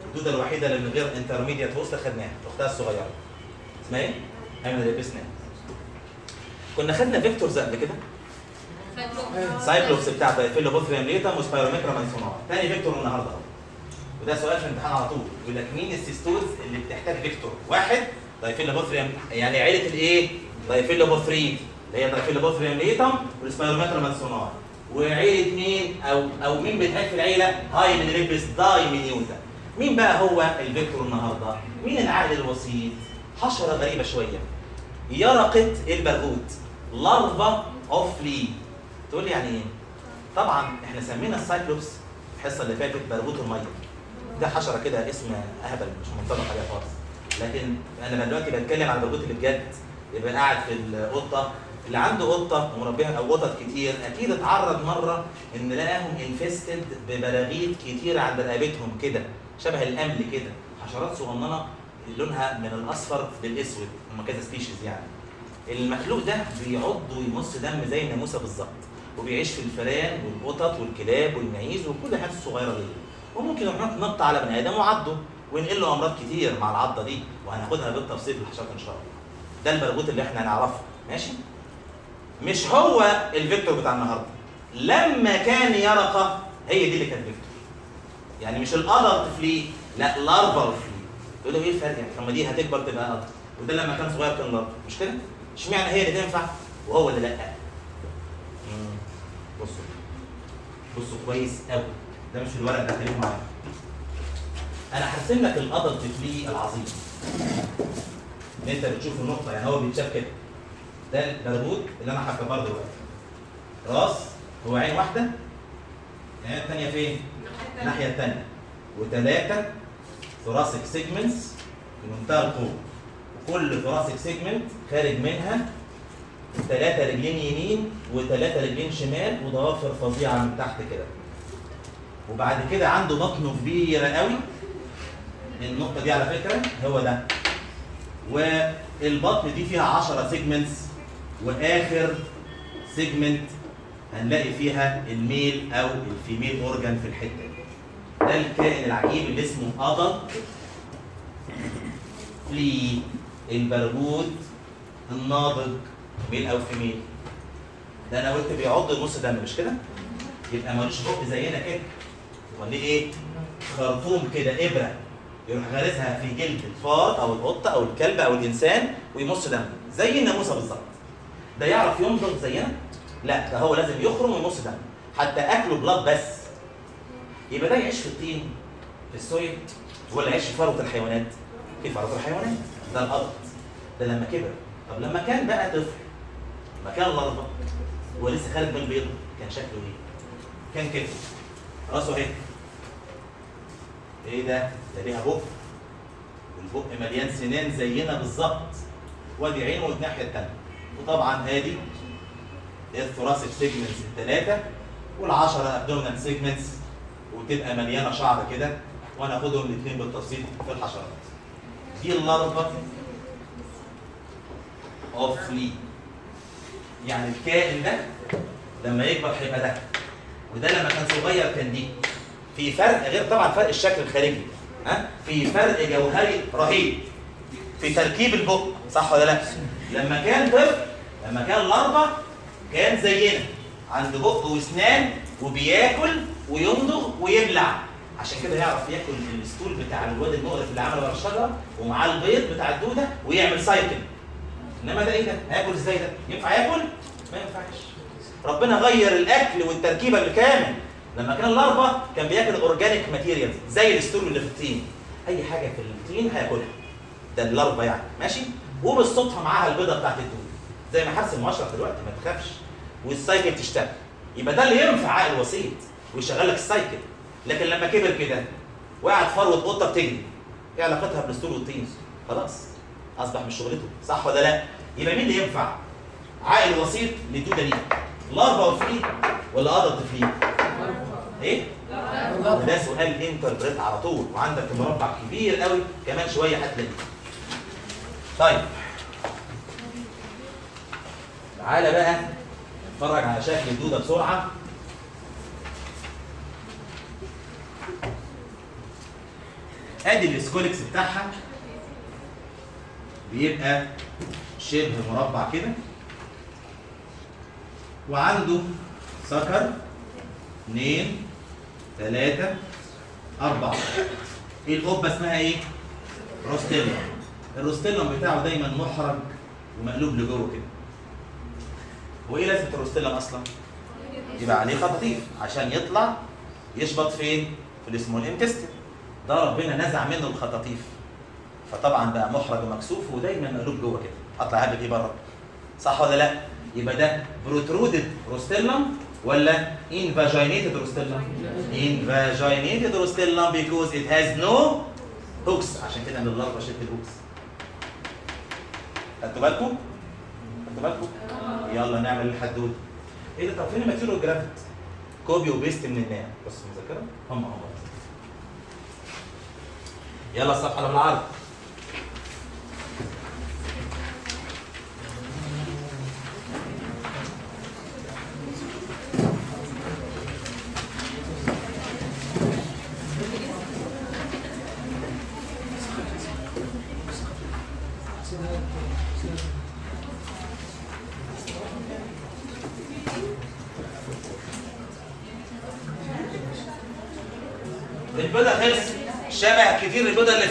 الدودة الوحيدة اللي من غير intermediate host خدناها اختها الصغيرة. اسمها إيه؟ Hymenolepis nana خدنا vectors قبل كده. Cyclops بتاع Diphyllobothrium latum و Spirometra mansoni تاني vector النهارده. اهو وده سؤال في الامتحان على طول. يقول لك مين ال cestodes اللي بتحتاج vector واحد Diphyllobothrium يعني عيلة الايه؟ Diphyllobothriidae اللي هي Diphyllobothrium latum وال Spirometra mansoni وعيله مين أو أو مين بتحتاج في العيلة؟ Hymenolepis diminuta مين بقى هو ال vector النهارده؟ مين العائل الوسيط؟ حشرة غريبة شوية. يرقة البرغوث larva of flea تقول لي يعني إيه؟ طبعا إحنا سمينا ال Cyclops الحصة اللي فاتت برغوث المية. ده حشرة كده اسم أهبل مش منطبق عليها خالص. لكن أنا دلوقتي بتكلم على البرغوث اللي بجد يبقى قاعد في القطة اللي عنده قطة ومربيها أو قطط كتير أكيد اتعرض مرة إن لقاهم infested ببراغيث كتير عند رقبتهم كده شبه القمل كده. حشرات صغننة لونها من الأصفر للاسود هم كذا species يعني. المخلوق ده بيعض ويمص دم زي الناموسة بالظبط وبيعيش في الفئران والقطط والكلاب والمعيز وكل الحاجات الصغيره دي وممكن يروح نط على بني آدم وعضه وينقل له أمراض كتير مع العضة دي وهناخدها بالتفصيل في الحشرات إن شاء الله. ده البرغوث اللي إحنا هنعرفه ماشي؟ مش هو ال vector بتاع النهارده. لما كان يرقه هي دي اللي كانت vector. يعني مش ال adult flea لا larva flea يقول له إيه الفرق يعني؟ طب ما دي هتكبر تبقى adult. وده لما كان صغير كان larva مش كده؟ اشمعنى هي اللي تنفع وهو اللي لا. بصوا. بصوا كويس قوي ده مش الورق ده خليكم معايا. أنا هرسم لك ال adult flea العظيم. اللي أنت بتشوف النقطة يعني هو بيتشاف كده. ده البرغوث اللي أنا هكبره دلوقتي. راس هو عين واحدة العين الثانية فين؟ الناحية الثانية وثلاثه thoracic segments في منتهى القوة. وكل thoracic segment خارج منها ثلاثة رجلين يمين وثلاثه رجلين شمال وضوافر فظيعة من تحت كده. وبعد كده عنده بطنه كبيرة قوي. النقطة دي على فكرة هو ده. والبطن دي فيها 10 segments وآخر segment هنلاقي فيها ال male أو ال female organ في الحتة دي. ده الكائن العجيب اللي اسمه adult فلي البرغوث الناضج ميل أو فيميل ده أنا قلت بيعض نص دم مش كده؟ يبقى ملوش بق زينا كده. امال ليه إيه؟ خرطوم كده إبرة. يروح غارسها في جلد الفار أو القطة أو الكلب أو الإنسان ويمص دم زي الناموسة بالظبط. ده يعرف يمضغ زينا؟ لا ده هو لازم يخرم ويمص دم. حتى أكله بلاد بس. يبقى ده يعيش في الطين في السويل ولا يعيش في فروة الحيوانات؟ في فروة الحيوانات. ده القط ده لما كبر. طب لما كان بقى طفل لما كان هو لسه خارج من البيضه كان شكله إيه؟ كان كده. راسه أهي. إيه ده؟ ده ليها بق. والبق مليان سنان زينا بالظبط. وادي عينه والناحيه الثانية وطبعا ادي ال thoracic segments الثلاثه والعشرة abdominal segments وتبقى مليانة شعر كده وناخدهم الاثنين بالتفصيل في الحشرات. دي ال larva of flea يعني الكائن ده لما يكبر هيبقى ده. وده لما كان صغير كان دي. في فرق غير طبعا فرق الشكل الخارجي. ها؟ في فرق جوهري رهيب. في تركيب البق صح ولا لا؟ لما كان طفل لما كان larva كان زينا عنده بق وأسنان وبياكل ويمضغ ويبلع عشان كده يعرف ياكل ال stool بتاع الواد المقرف اللي عمله ورا الشجرة ومعاه البيض بتاع الدودة ويعمل cycle إنما ده إيه ده؟ هياكل إزاي ده؟ ينفع ياكل؟ ما ينفعش. ربنا غير الأكل والتركيبة بالكامل. لما كان larva كان بياكل organic materials زي ال stool اللي في الطين. أي حاجة في الطين هياكلها. ده ال larva يعني ماشي؟ وبالصدفه معاها البيضة بتاعت الدود. زي ما حارس المشرق دلوقتي ما تخافش. وال cycle تشتغل. يبقى ده اللي ينفع عائل وسيط ويشغل لك ال cycle. لكن لما كبر كده وقعد فروة قطة بتجري. إيه علاقتها بال stool والطين؟ خلاص أصبح مش شغلته صح ولا لا يبقى مين اللي ينفع عائل وسيط للدوده دي larva of flea ولا adult flea إيه ده سؤال interpret على طول وعندك مربع كبير قوي كمان شوية هتلاقيه طيب. تعالى بقى نتفرج على شكل الدودة بسرعة. ادي ال scolex بتاعها. بيبقى شبه مربع كده. وعنده سكر اثنين ثلاثة أربعة. القبة اسمها إيه؟ روستيلم الروستيلم بتاعه دايما محرج ومقلوب لجوه كده. وإيه لازمة الروستيلم أصلا؟ يبقى عليه خطاطيف عشان يطلع يشبط فين؟ في الاسمول انتستين ده ربنا نزع منه الخطاطيف فطبعا بقى محرج ومكسوف ودايما مقلوب جوه كده. أطلع هابط إيه بره؟ صح ولا لا؟ يبقى ده protruded rostellum ولا invaginated rostellum invaginated rostellum because it has no hooks. عشان كده من ال larva شلت ال hooks. خدتوا بالكم؟ خدتوا بالكم؟ يلا نعمل الحدود. إيه ده؟ طب فين ال mature وال gravid؟ copy و paste من ال nana بص مذكرة؟ هم هم. يلا الصفحه اللي بالعرض البيضة خلص شبه كتير البيضة اللي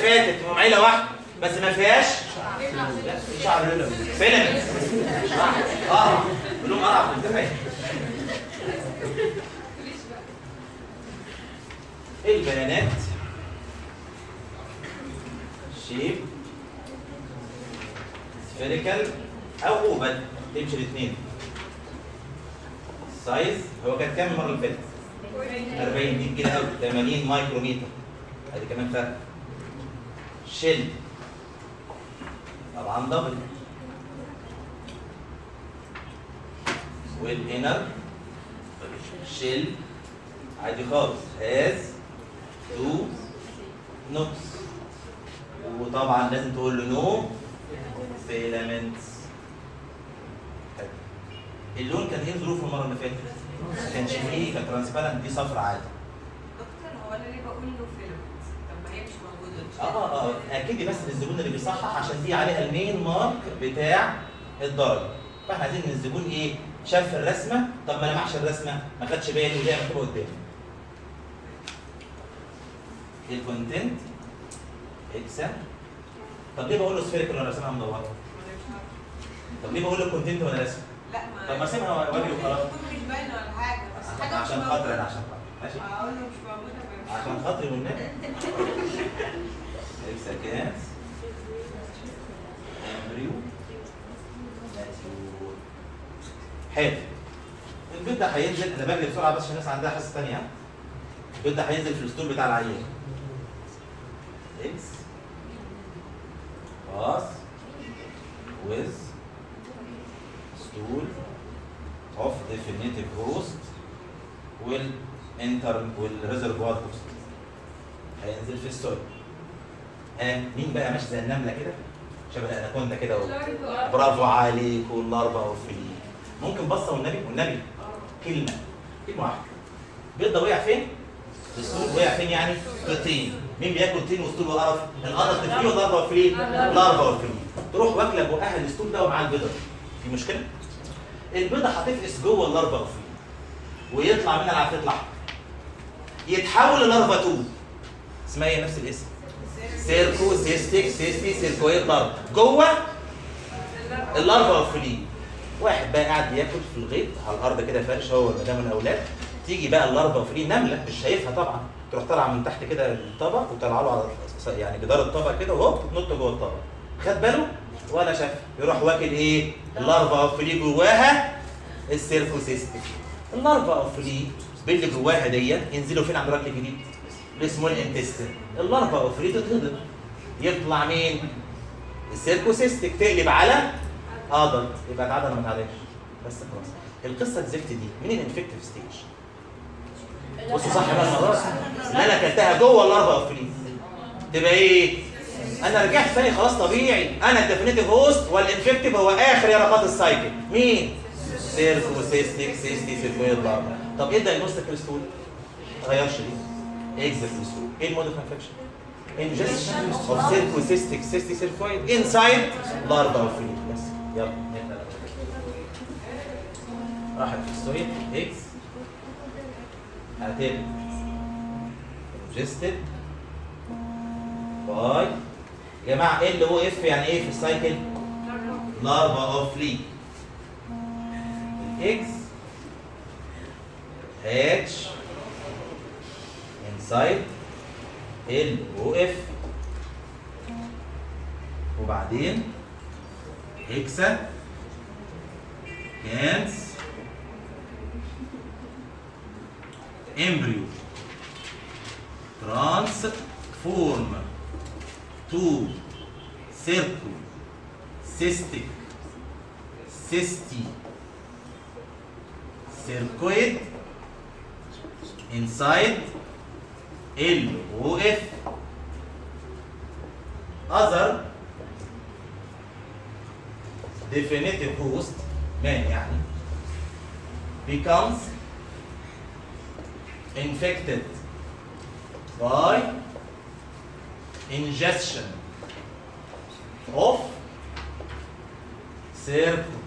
عيلة واحدة. بس ما فيهاش شعر filament آه. كلهم قرع في الدفاع البيانات؟ shape. spherical أو oval تمشي الاثنين size هو كان كام المرة اللي فاتت؟ 40 دي كده قوي 80 مايكروميتر ادي كمان فرق. shell طبعا double وال inner shell عادي خالص. has. two. knobs. وطبعا لازم تقول له no filaments اللون كان إيه ظروفه المرة اللي فاتت؟ ما كانش فيه كان transparent دي صفرا عادي. دكتور هو أنا ليه بقول له filament طب ما هي مش موجوده آه آه آه اكدي بس للزبون اللي بيصحح عشان دي عليها ال main mark بتاع الدرجه فاحنا عايزين إن الزبون إيه شاف الرسمة طب ما لمعش الرسمة ما خدش باله وليه مكتوبه قدامه ال content اكسل طب ليه بقول له spherical وأنا راسمها مدورة؟ طب ليه بقول له content وأنا راسم؟ لا ما طب ما اسيبها واجري وخلاص مش باينة ولا حاجة بس حاجة عشان خاطر أنا موجودة. عشان خاطر ماشي أقول له مش موجودة. عشان خاطري والنبي hexacanth embryo mature حلو البيض ده هينزل أنا بجري بسرعة بس عشان الناس عندها حصه ثانية البيض ده هينزل في ال stool بتاع العيان. eggs pass with stool of definitive host والانتر وال reservoir host هينزل في ال soil. ها مين بقى ماشي زي النملة كده؟ شبه الاناكوندا كده و... برافو عليك وال larva of flea ممكن بصة والنبي؟ والنبي. كلمة. كلمة واحدة. البيض ده وقع فين؟ في ال soil وقع فين يعني؟ في الطين. مين بياكل طين و stool وقرف؟ القرف ال flea وال larva of flea؟ ال larva of flea تروح واكلة بقها ال stool ده ومعاه البيضة. في مشكلة؟ البيضة هتفقس جوه ال larva of flea ويطلع منها العفريت الاحمر يتحول ل larva 2 اسمها إيه؟ نفس الاسم. cerco cystic cysticercoid larva جوه ال larva of flea واحد بقى قاعد بياكل في الغيط على الأرض كده فرش هو والمدام والاولاد تيجي بقى ال larva of flea نملة مش شايفها طبعا. تروح طالعة من تحت كده الطبق وطالعة له على يعني جدار الطبق كده وهوب تنط جوه الطبق. خد باله؟ ولا شاف. يروح واكل إيه؟ ال larva of flea جواها ال cercocystic ال larva of flea باللي جواها دي ينزلوا فين عند الراجل الجديد؟ ال small intestine ال larva of flea تتهضم يطلع مين؟ ال cercocystic. تقلب على adult يبقى اتعدل ما اتعدلش بس خلاص. القصة الزفت دي مين ال infective stage؟ بصوا صح بقى المره اللي أنا اكلتها جوه ال larva of flea تبقى إيه؟ أنا رجعت ثاني خلاص طبيعي. أنا ال definitive host وال infective هو آخر يرقات ال cycle مين؟ cercocystic cysticercoid طب إيه ال diagnostic stage غيرش ليه eggs in stool إيه ال mode of infection ingestion of cercocystic cysticercoid inside larva of flea بس يلا نبدا راحت في ال soil eggs هتبقى ingested by يا جماعة L O F يعني إيه في ال cycle؟ larva of flea ال eggs hatch inside L O F وبعدين hexacanth embryo transform to cerco سيستيك سيستي سيركويد inside ال او اف other definitive host man يعني becomes infected by ingestion of circle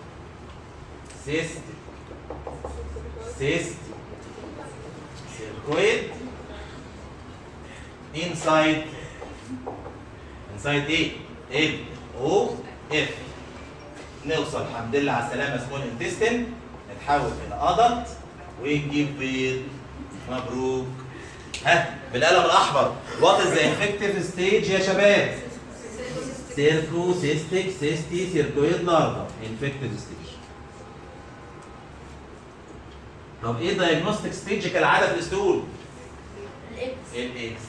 cystic cystic circoid inside inside إيه؟ L O F نوصل الحمد لله على السلامة small intestine نتحول إلى adult ونجيب بيض. مبروك. ها بالقلم الأحمر. what is the infective stage يا شباب؟ cerco cystic cysti cercoid larva infective stage طب إيه diagnostic stage كالعادة في ال stool؟ ال eggs.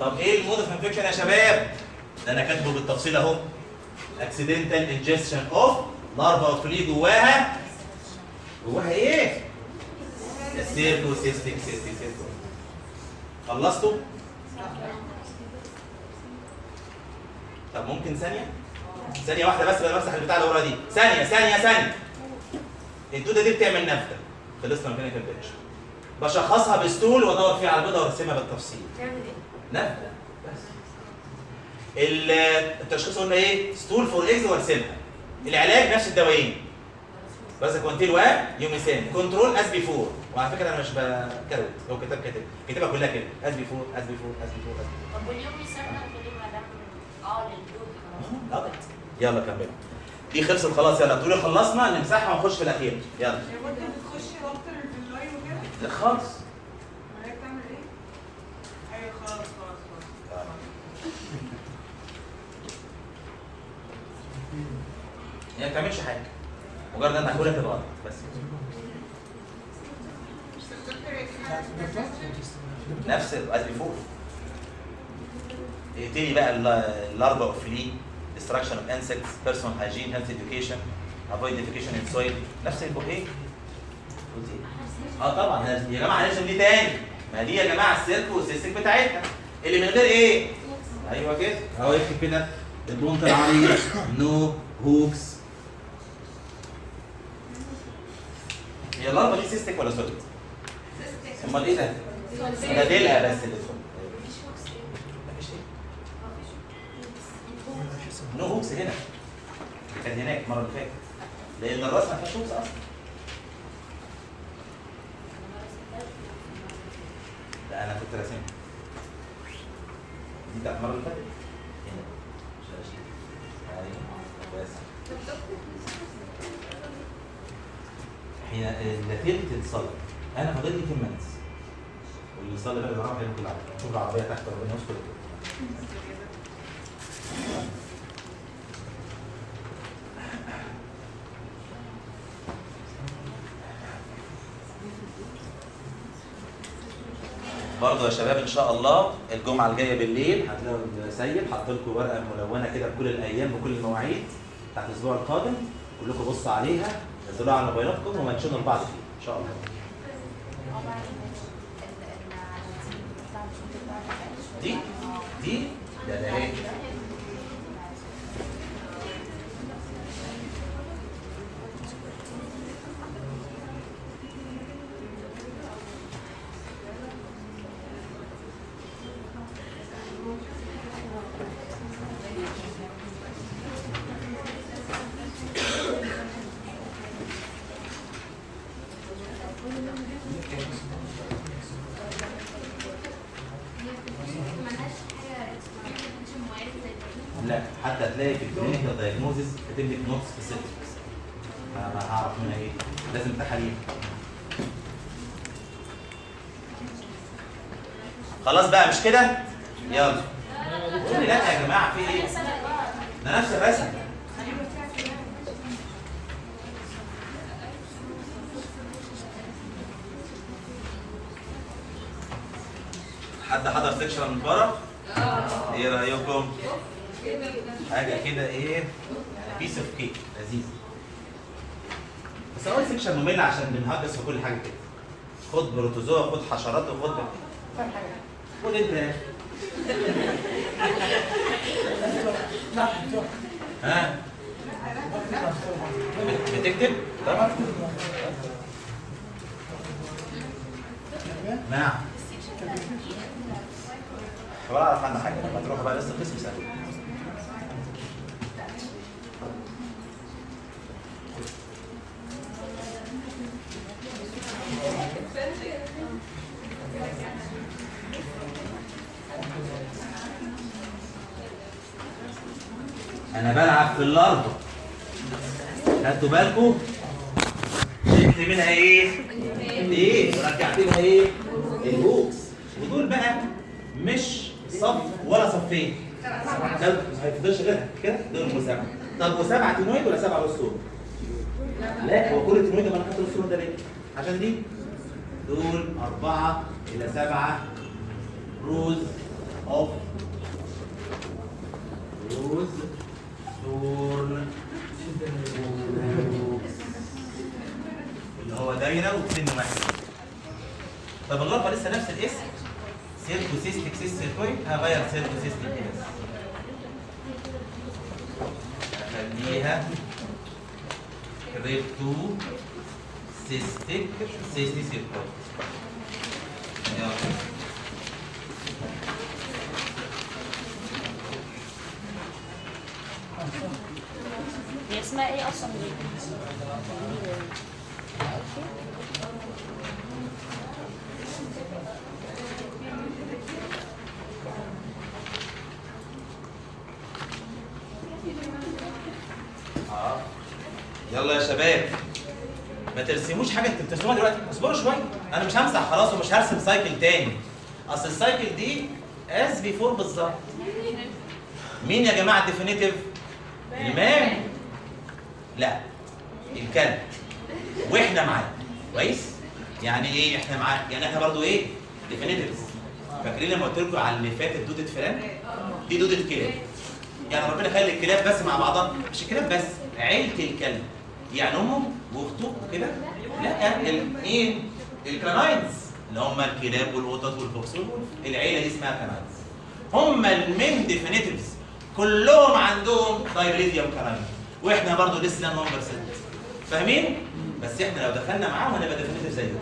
طب إيه ال mode of infection يا شباب؟ ده أنا كاتبه بالتفصيل اهو accidental ingestion of larva of flea جواها جواها إيه؟ ال cerco cystic cystic cerco خلصتوا؟ طب ممكن ثانية؟ ثانية واحدة بس بقى بمسح البتاع اللي ورا دي ثانية ثانية ثانية الدودة دي بتعمل نفخة خلصنا هنا كده بشخصها ب stool وادور فيها على البيضة وارسمها بالتفصيل تعمل إيه؟ لا بس. ال- التشخيص قلنا إيه؟ stool for eggs وارسمها العلاج نفس الدوايين. praziquantel و Yomesan control as before وعلى فكرة أنا مش بكروت هو كتاب كاتب. كتابها كلها كده. as before as before as before as before طب وال Yomesan كل ما دام آه للدود يلا كمل. دي خلصت خلاص. يلا. تقولي خلصنا نمسحها ونخش في الأخير. يلا. هي بتخش أكتر في ال line وكده؟ لا خالص ما هي بتعمل إيه؟ أيوه خلاص خلاص خلاص هي ما بتعملش حاجة. مجرد ان أنا هقول لك الغلط بس. نفس as before يبتدي بقى ال larva of flea destruction of insects personal hygiene health education avoid defecation in soil. نفس قلت إيه؟ آه طبعا. يا جماعة لازم دي تاني. ما دي يا جماعة السيرك والسيستك بتاعتها. اللي من غير إيه؟ أيوه كده؟ أهو يكتب كده. البونت العريض نو هوكس. هي اللارفا دي سيستك ولا سوليد؟ أمال إيه ده؟ ده ديلها بس اللي؟ no hooks هنا. كان هناك المرة اللي فاتت. لأن الراس ما فيهاش hooks أصلا. لا أنا كنت راسمها. دي بتاعت المره اللي فاتت هنا بس تتصلي أنا فاضل لي 10 minutes واللي يصلي بقى العربية شوف العربية تحت ربنا يستر برضه يا شباب إن شاء الله الجمعة الجاية بالليل هتلاقوا سيد حاطط لكم ورقة ملونة كده بكل الأيام بكل المواعيد بتاعت الأسبوع القادم. كلكم بصوا عليها نزلوها على موبايلاتكم ومنشنوا لبعض فيه إن شاء الله. دي؟ دي؟ ده ده إيه لا حتى هتلاقي في ال clinical diagnosis كاتب لك not specific ما هعرف منها إيه لازم تحاليل خلاص بقى مش كده؟ يلا. قولي لا يا جماعة في إيه؟ ده نفس الرسم. حد حضر section من بره؟ إيه رأيكم؟ حاجة كده إيه؟ piece of cake لذيذ. بس أول section ممل عشان بنهجس في كل حاجة كده. خد protozoa خد حشرات وخد اسمها إيه أصلا؟ آه يلا يا شباب. ما ترسموش حاجة أنتوا بترسموها دلوقتي؟ اصبروا شوية. أنا مش همسح خلاص ومش هرسم cycle تاني. أصل ال cycle دي as before بالظبط. مين يا جماعة ال definitive ال man لا الكلب وإحنا معاه كويس يعني إيه إحنا معاه يعني إحنا برضو إيه definitives فاكرين لما قلت لكم على اللي فاتت دوده فئران دي دودة كلاب. يعني ربنا خلي الكلاب بس مع بعضها. مش الكلاب بس عيلة الكلب. يعني امه واخته وكده؟ لا ال- إيه؟ ال canines اللي هم الكلاب والقطط وال fox العيله دي اسمها canines هم ال main definitives كلهم عندهم Dipylidium caninum وإحنا برضو لسه number 6 فاهمين؟ بس إحنا لو دخلنا معاهم هنبقى definitive زيهم.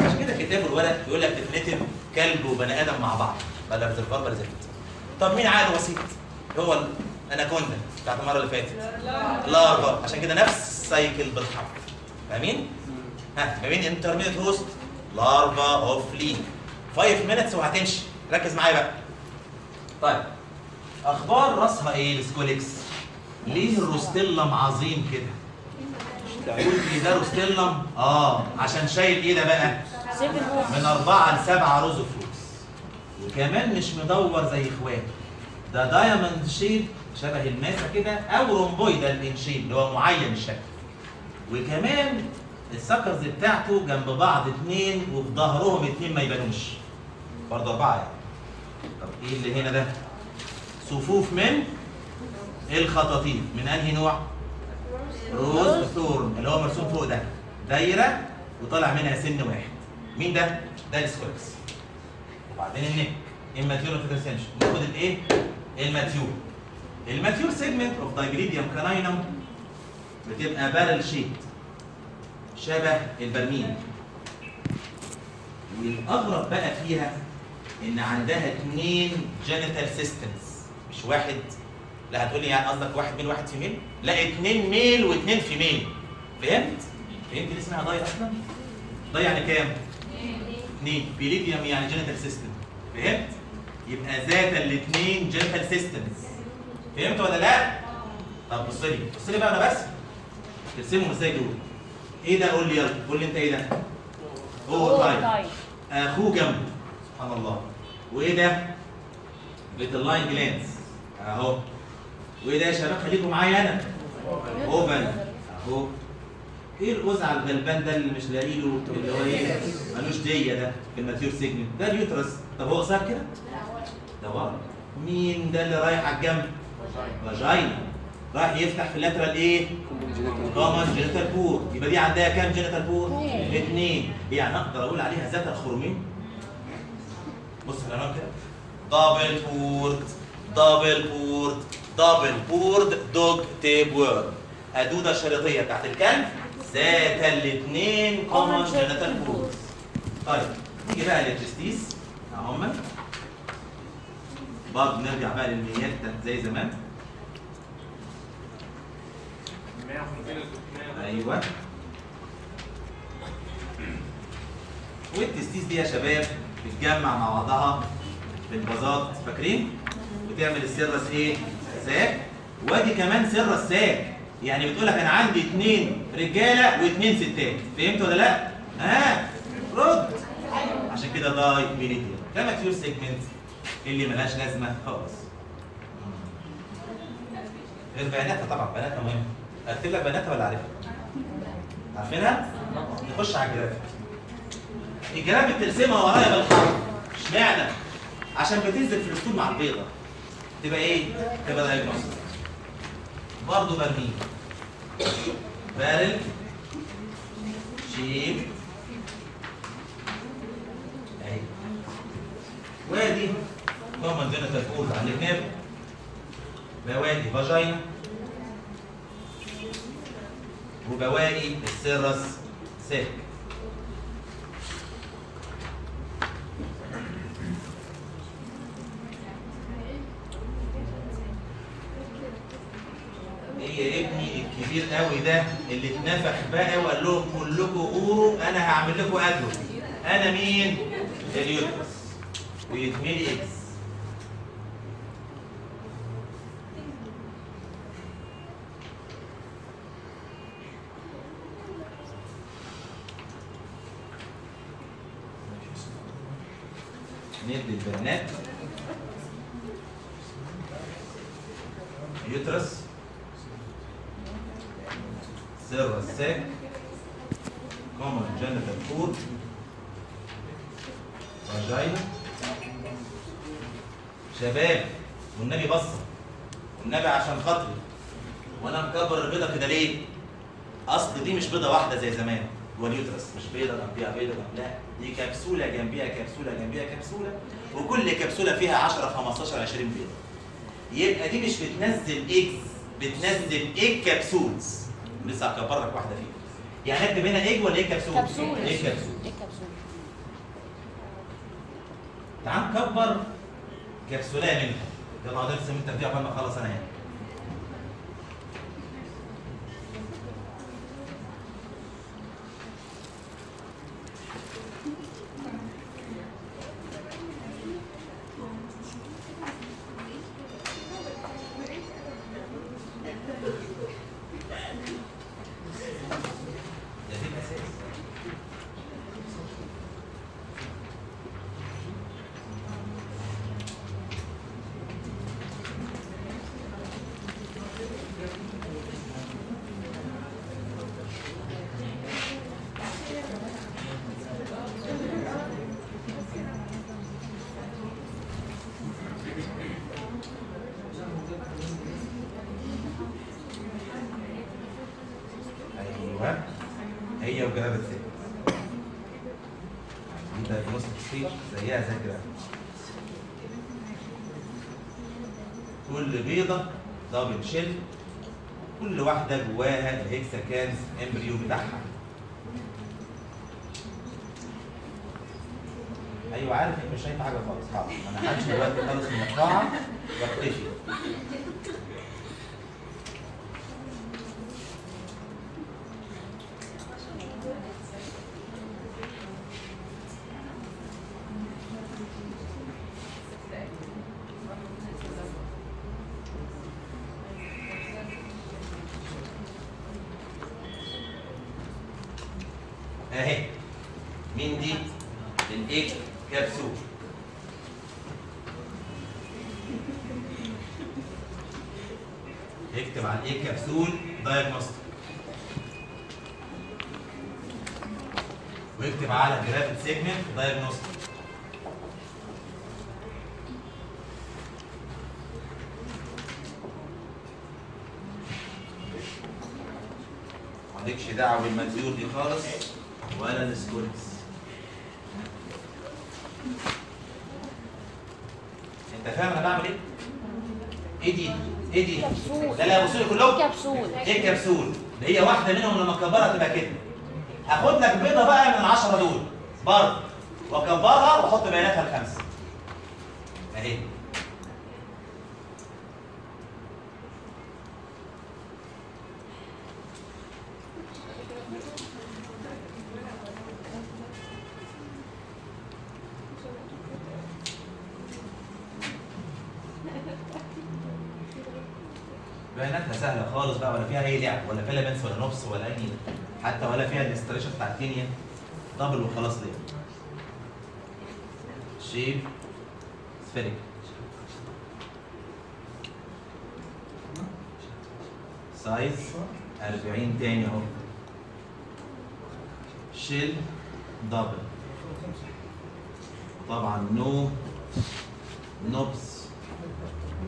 عشان كده كتاب الورق يقول لك definitive كلب وبني آدم مع بعض. بلا reservoir بلا زفت طب مين عاد وسيط؟ هو الأناكوندا بتاعت المرة اللي فاتت. larva عشان كده نفس ال cycle بالحرف. فاهمين؟ ها ما بين intermediate host larva of flea 5 minutes وهتمشي. ركز معايا بقى. طيب أخبار راسها إيه ال scolex؟ ليه ال rostellum عظيم كده؟ تقول لي ده rostellum؟ آه عشان شايل إيه ده بقى؟ من أربعة لسبعة rows of hooks وكمان مش مدور زي إخواته ده diamond shaped شبه الماسة كده أو rhomboidal in shape اللي هو معين الشكل وكمان ال suckers بتاعته جنب بعض اتنين وفي ظهرهم اتنين ما يبانوش برضه أربعة يعني طب إيه اللي هنا ده؟ صفوف من الخطاطيف من أنهي نوع؟ rose thorn اللي هو مرسوم فوق ده. دايرة وطالع منها سن واحد. مين ده؟ ده ال scolex وبعدين ال neck. ال mature ما تترسمش ناخد الايه؟ ال mature. ال mature segment of Dipylidium caninum بتبقى barrel shaped شبه البرميل. والأغرب بقى فيها إن عندها اثنين genital systems مش واحد. لا هتقولي يعني قصدك واحد male واحد female لا اثنين male واثنين female فهمت؟ فهمت ليه اسمها di أصلا؟ di يعني كام؟ اثنين pylidium يعني genital system فهمت؟ يبقى ذات الاثنين genital systems فهمت ولا لا؟ طب بص لي بص لي بقى أنا بس ترسمهم إزاي دول؟ إيه ده قول لي يلا قول لي أنت إيه ده؟ هو طيب أخوه جنبه سبحان الله وإيه ده؟ vitelline glands أهو وايه ده يا شباب خليكم معايا أنا. ovary. أهو. إيه القزع الغلبان ده اللي مش لاقي له اللي هو إيه؟ ملوش دية ده في ال mature segment. ده ال uterus. طب هو قصير كده؟ ده ورا مين ده اللي رايح على الجنب؟ vagina رايح يفتح في ال lateral إيه؟ common genital pore. يبقى دي عندها كام genital pore؟ اثنين يعني أقدر أقول عليها ذات الخرمين بص العنوان كده. double pored. double pored. double pored dog tapeworm الدودة شريطية بتاعت الكلب ذات الاثنين common genital pore طيب نيجي بقى لل testes اهما برضه نرجع بقى للميات زي زمان. أيوه. وال testes دي يا شباب بتجمع مع بعضها في البازات فاكرين؟ بتعمل ال cirrus إيه؟ sac وادي كمان cirrus sac يعني بتقول لك أنا عندي اثنين رجالة واثنين ستات. فهمت ولا لأ؟ ها؟ رد. عشان كده Dipylidium ده mature segment اللي ملهاش لازمة خالص. غير بياناتها طبعا. بياناتها مهمه اكتب لك بياناتها ولا عارفها؟ عارفينها؟ نخش على ال gravid. ال gravid ترسمها ورايا بالحرف. اشمعنى؟ عشان بتنزل في ال stool مع البيضة. تبقى إيه؟ تبقى diagnostic برضه برميل. barrel shape أهي. وادي. common genital pore عند الجناب بواقي vagina وبواقي ال cirrus ساك هي ابني الكبير قوي ده اللي اتنفخ بقى وقال لهم كلكم غوروا أنا هعمل لكم ادويه أنا مين؟ اليوترس ويتملي إكس ندي البيانات. uterus cirrus sac common genital pore vagina شباب والنبي بص والنبي عشان خاطري. وأنا مكبر البيضة كده ليه؟ أصل دي مش بيضة واحدة زي زمان. هو ال uterus مش بيضة جنبيها بيضة لا. دي كبسولة جنبيها كبسولة جنبيها كبسولة. وكل كبسولة فيها 10 15 20 بيضة. يبقى دي مش بتنزل eggs بتنزل egg capsules. لسه هكبر لك واحدة فيهم. يعني اكتب هنا egg ولا egg capsule؟ capsule egg capsule egg capsule تعال نكبر كبسولة منها. يلا اقعد ارسم انت فيها قبل ما اخلص أنا هنا دعوه بالمنزور دي خالص ولا السكولز أنت فاهم أنا بعمل إيه؟ إيه دي؟ إيه دي؟ كبسول ده لا بصوا لي كلهم كبسول إيه الكبسول؟ هي واحدة منهم لما اكبرها تبقى كده هاخد لك بيضة بقى من العشرة دول برضه واكبرها واحط بياناتها الخمسه اهي بياناتها سهله خالص بقى ولا فيها أي لعب ولا filaments ولا knobs ولا أي حتى ولا فيها ال striation بتاع ال Taenia double وخلاص ليه. shape spheric size 40 تاني أهو. shell double طبعا no knobs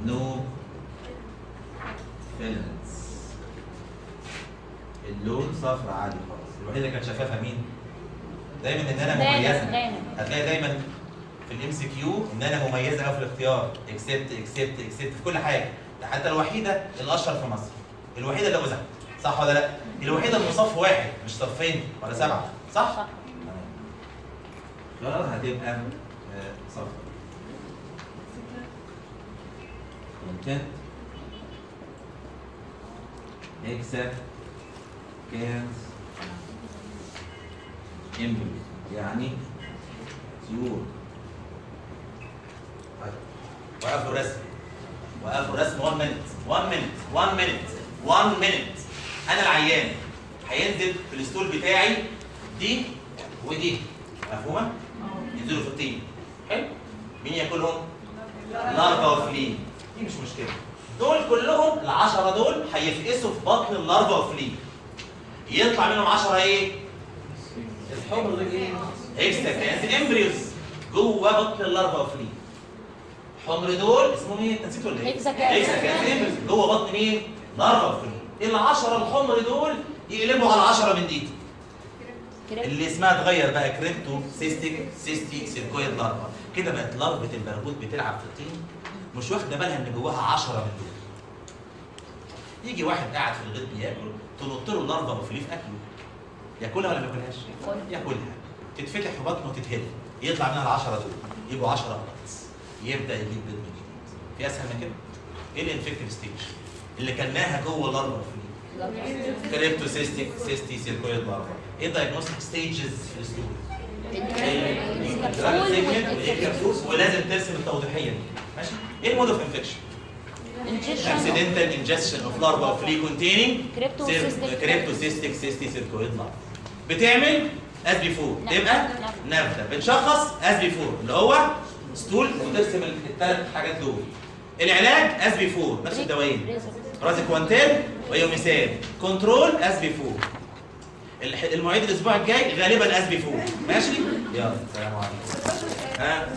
no filaments اللون صفر عادي خالص. الوحيده اللي كانت شفافه مين؟ دايما nana مميزة. هتلاقي دايما في ال MCQ nana مميزة قوي في الاختيار. except except except في كل حاجة. ده حتى الوحيدة الأشهر في مصر. الوحيدة اللي ازهر صح ولا لا؟ الوحيدة اللي صف واحد مش صفين ولا سبعة. صح؟ صح. خلاص هتبقى صفر. content hexacanth embryo يعني mature طيب. وقفوا الرسم وقفوا الرسم 1 minute 1 minute 1 minute 1 minute أنا العيان. هينزل في ال stool بتاعي دي ودي. مفهومة؟ ينزلوا في الطين. حلو. مين ياكلهم؟ larva of flea دي مش مشكلة. دول كلهم العشرة دول هيفقسوا في بطن ال larva of flea يطلع منهم 10 إيه؟ الحمر إيه؟ hexacanth embryos جوه بطن ال larva of flea الحمر دول اسمهم إيه؟ أنت نسيت ولا إيه؟ اكسترا جوه بطن مين؟ larva of flea العشرة الحمر دول يقلبوا على 10 من دي اللي اسمها اتغير بقى cryptocystic cysticercoid larva كده بقت larva البرغوث بتلعب في الطين مش واخدة بالها إن جواها 10 من دول يجي واحد قاعد في الغيط بياكل تنط له ال larva of flea في أكله. ياكلها ولا ما ياكلهاش؟ ياكلها. تتفتح في بطنه وتتهري يطلع منها العشرة دول. يبقوا 10 بطاطس. يبدأ يجيب بيض من جديد. في أسهل من كده؟ إيه ال infective stage؟ اللي كلناها جوه اللارفا وفليه كريبتو سيستيك سيستي سيركويد لارفا. إيه ال diagnostic stages في ال stool؟ ولازم ترسم التوضيحية دي. ماشي؟ إيه ال mode of infection accidental ingestion of larva of flea containing Cryptocystic. cryptocystic cysticercoid larva بتعمل as before. تبقى نبته بتشخص as before. اللي هو stool وترسم الثلاث حاجات دول. العلاج as before. نفس الدوايين praziquantel و Yomesan control as before. المواعيد الأسبوع الجاي غالبا as before. ماشي؟ يلا سلام عليكم. ها؟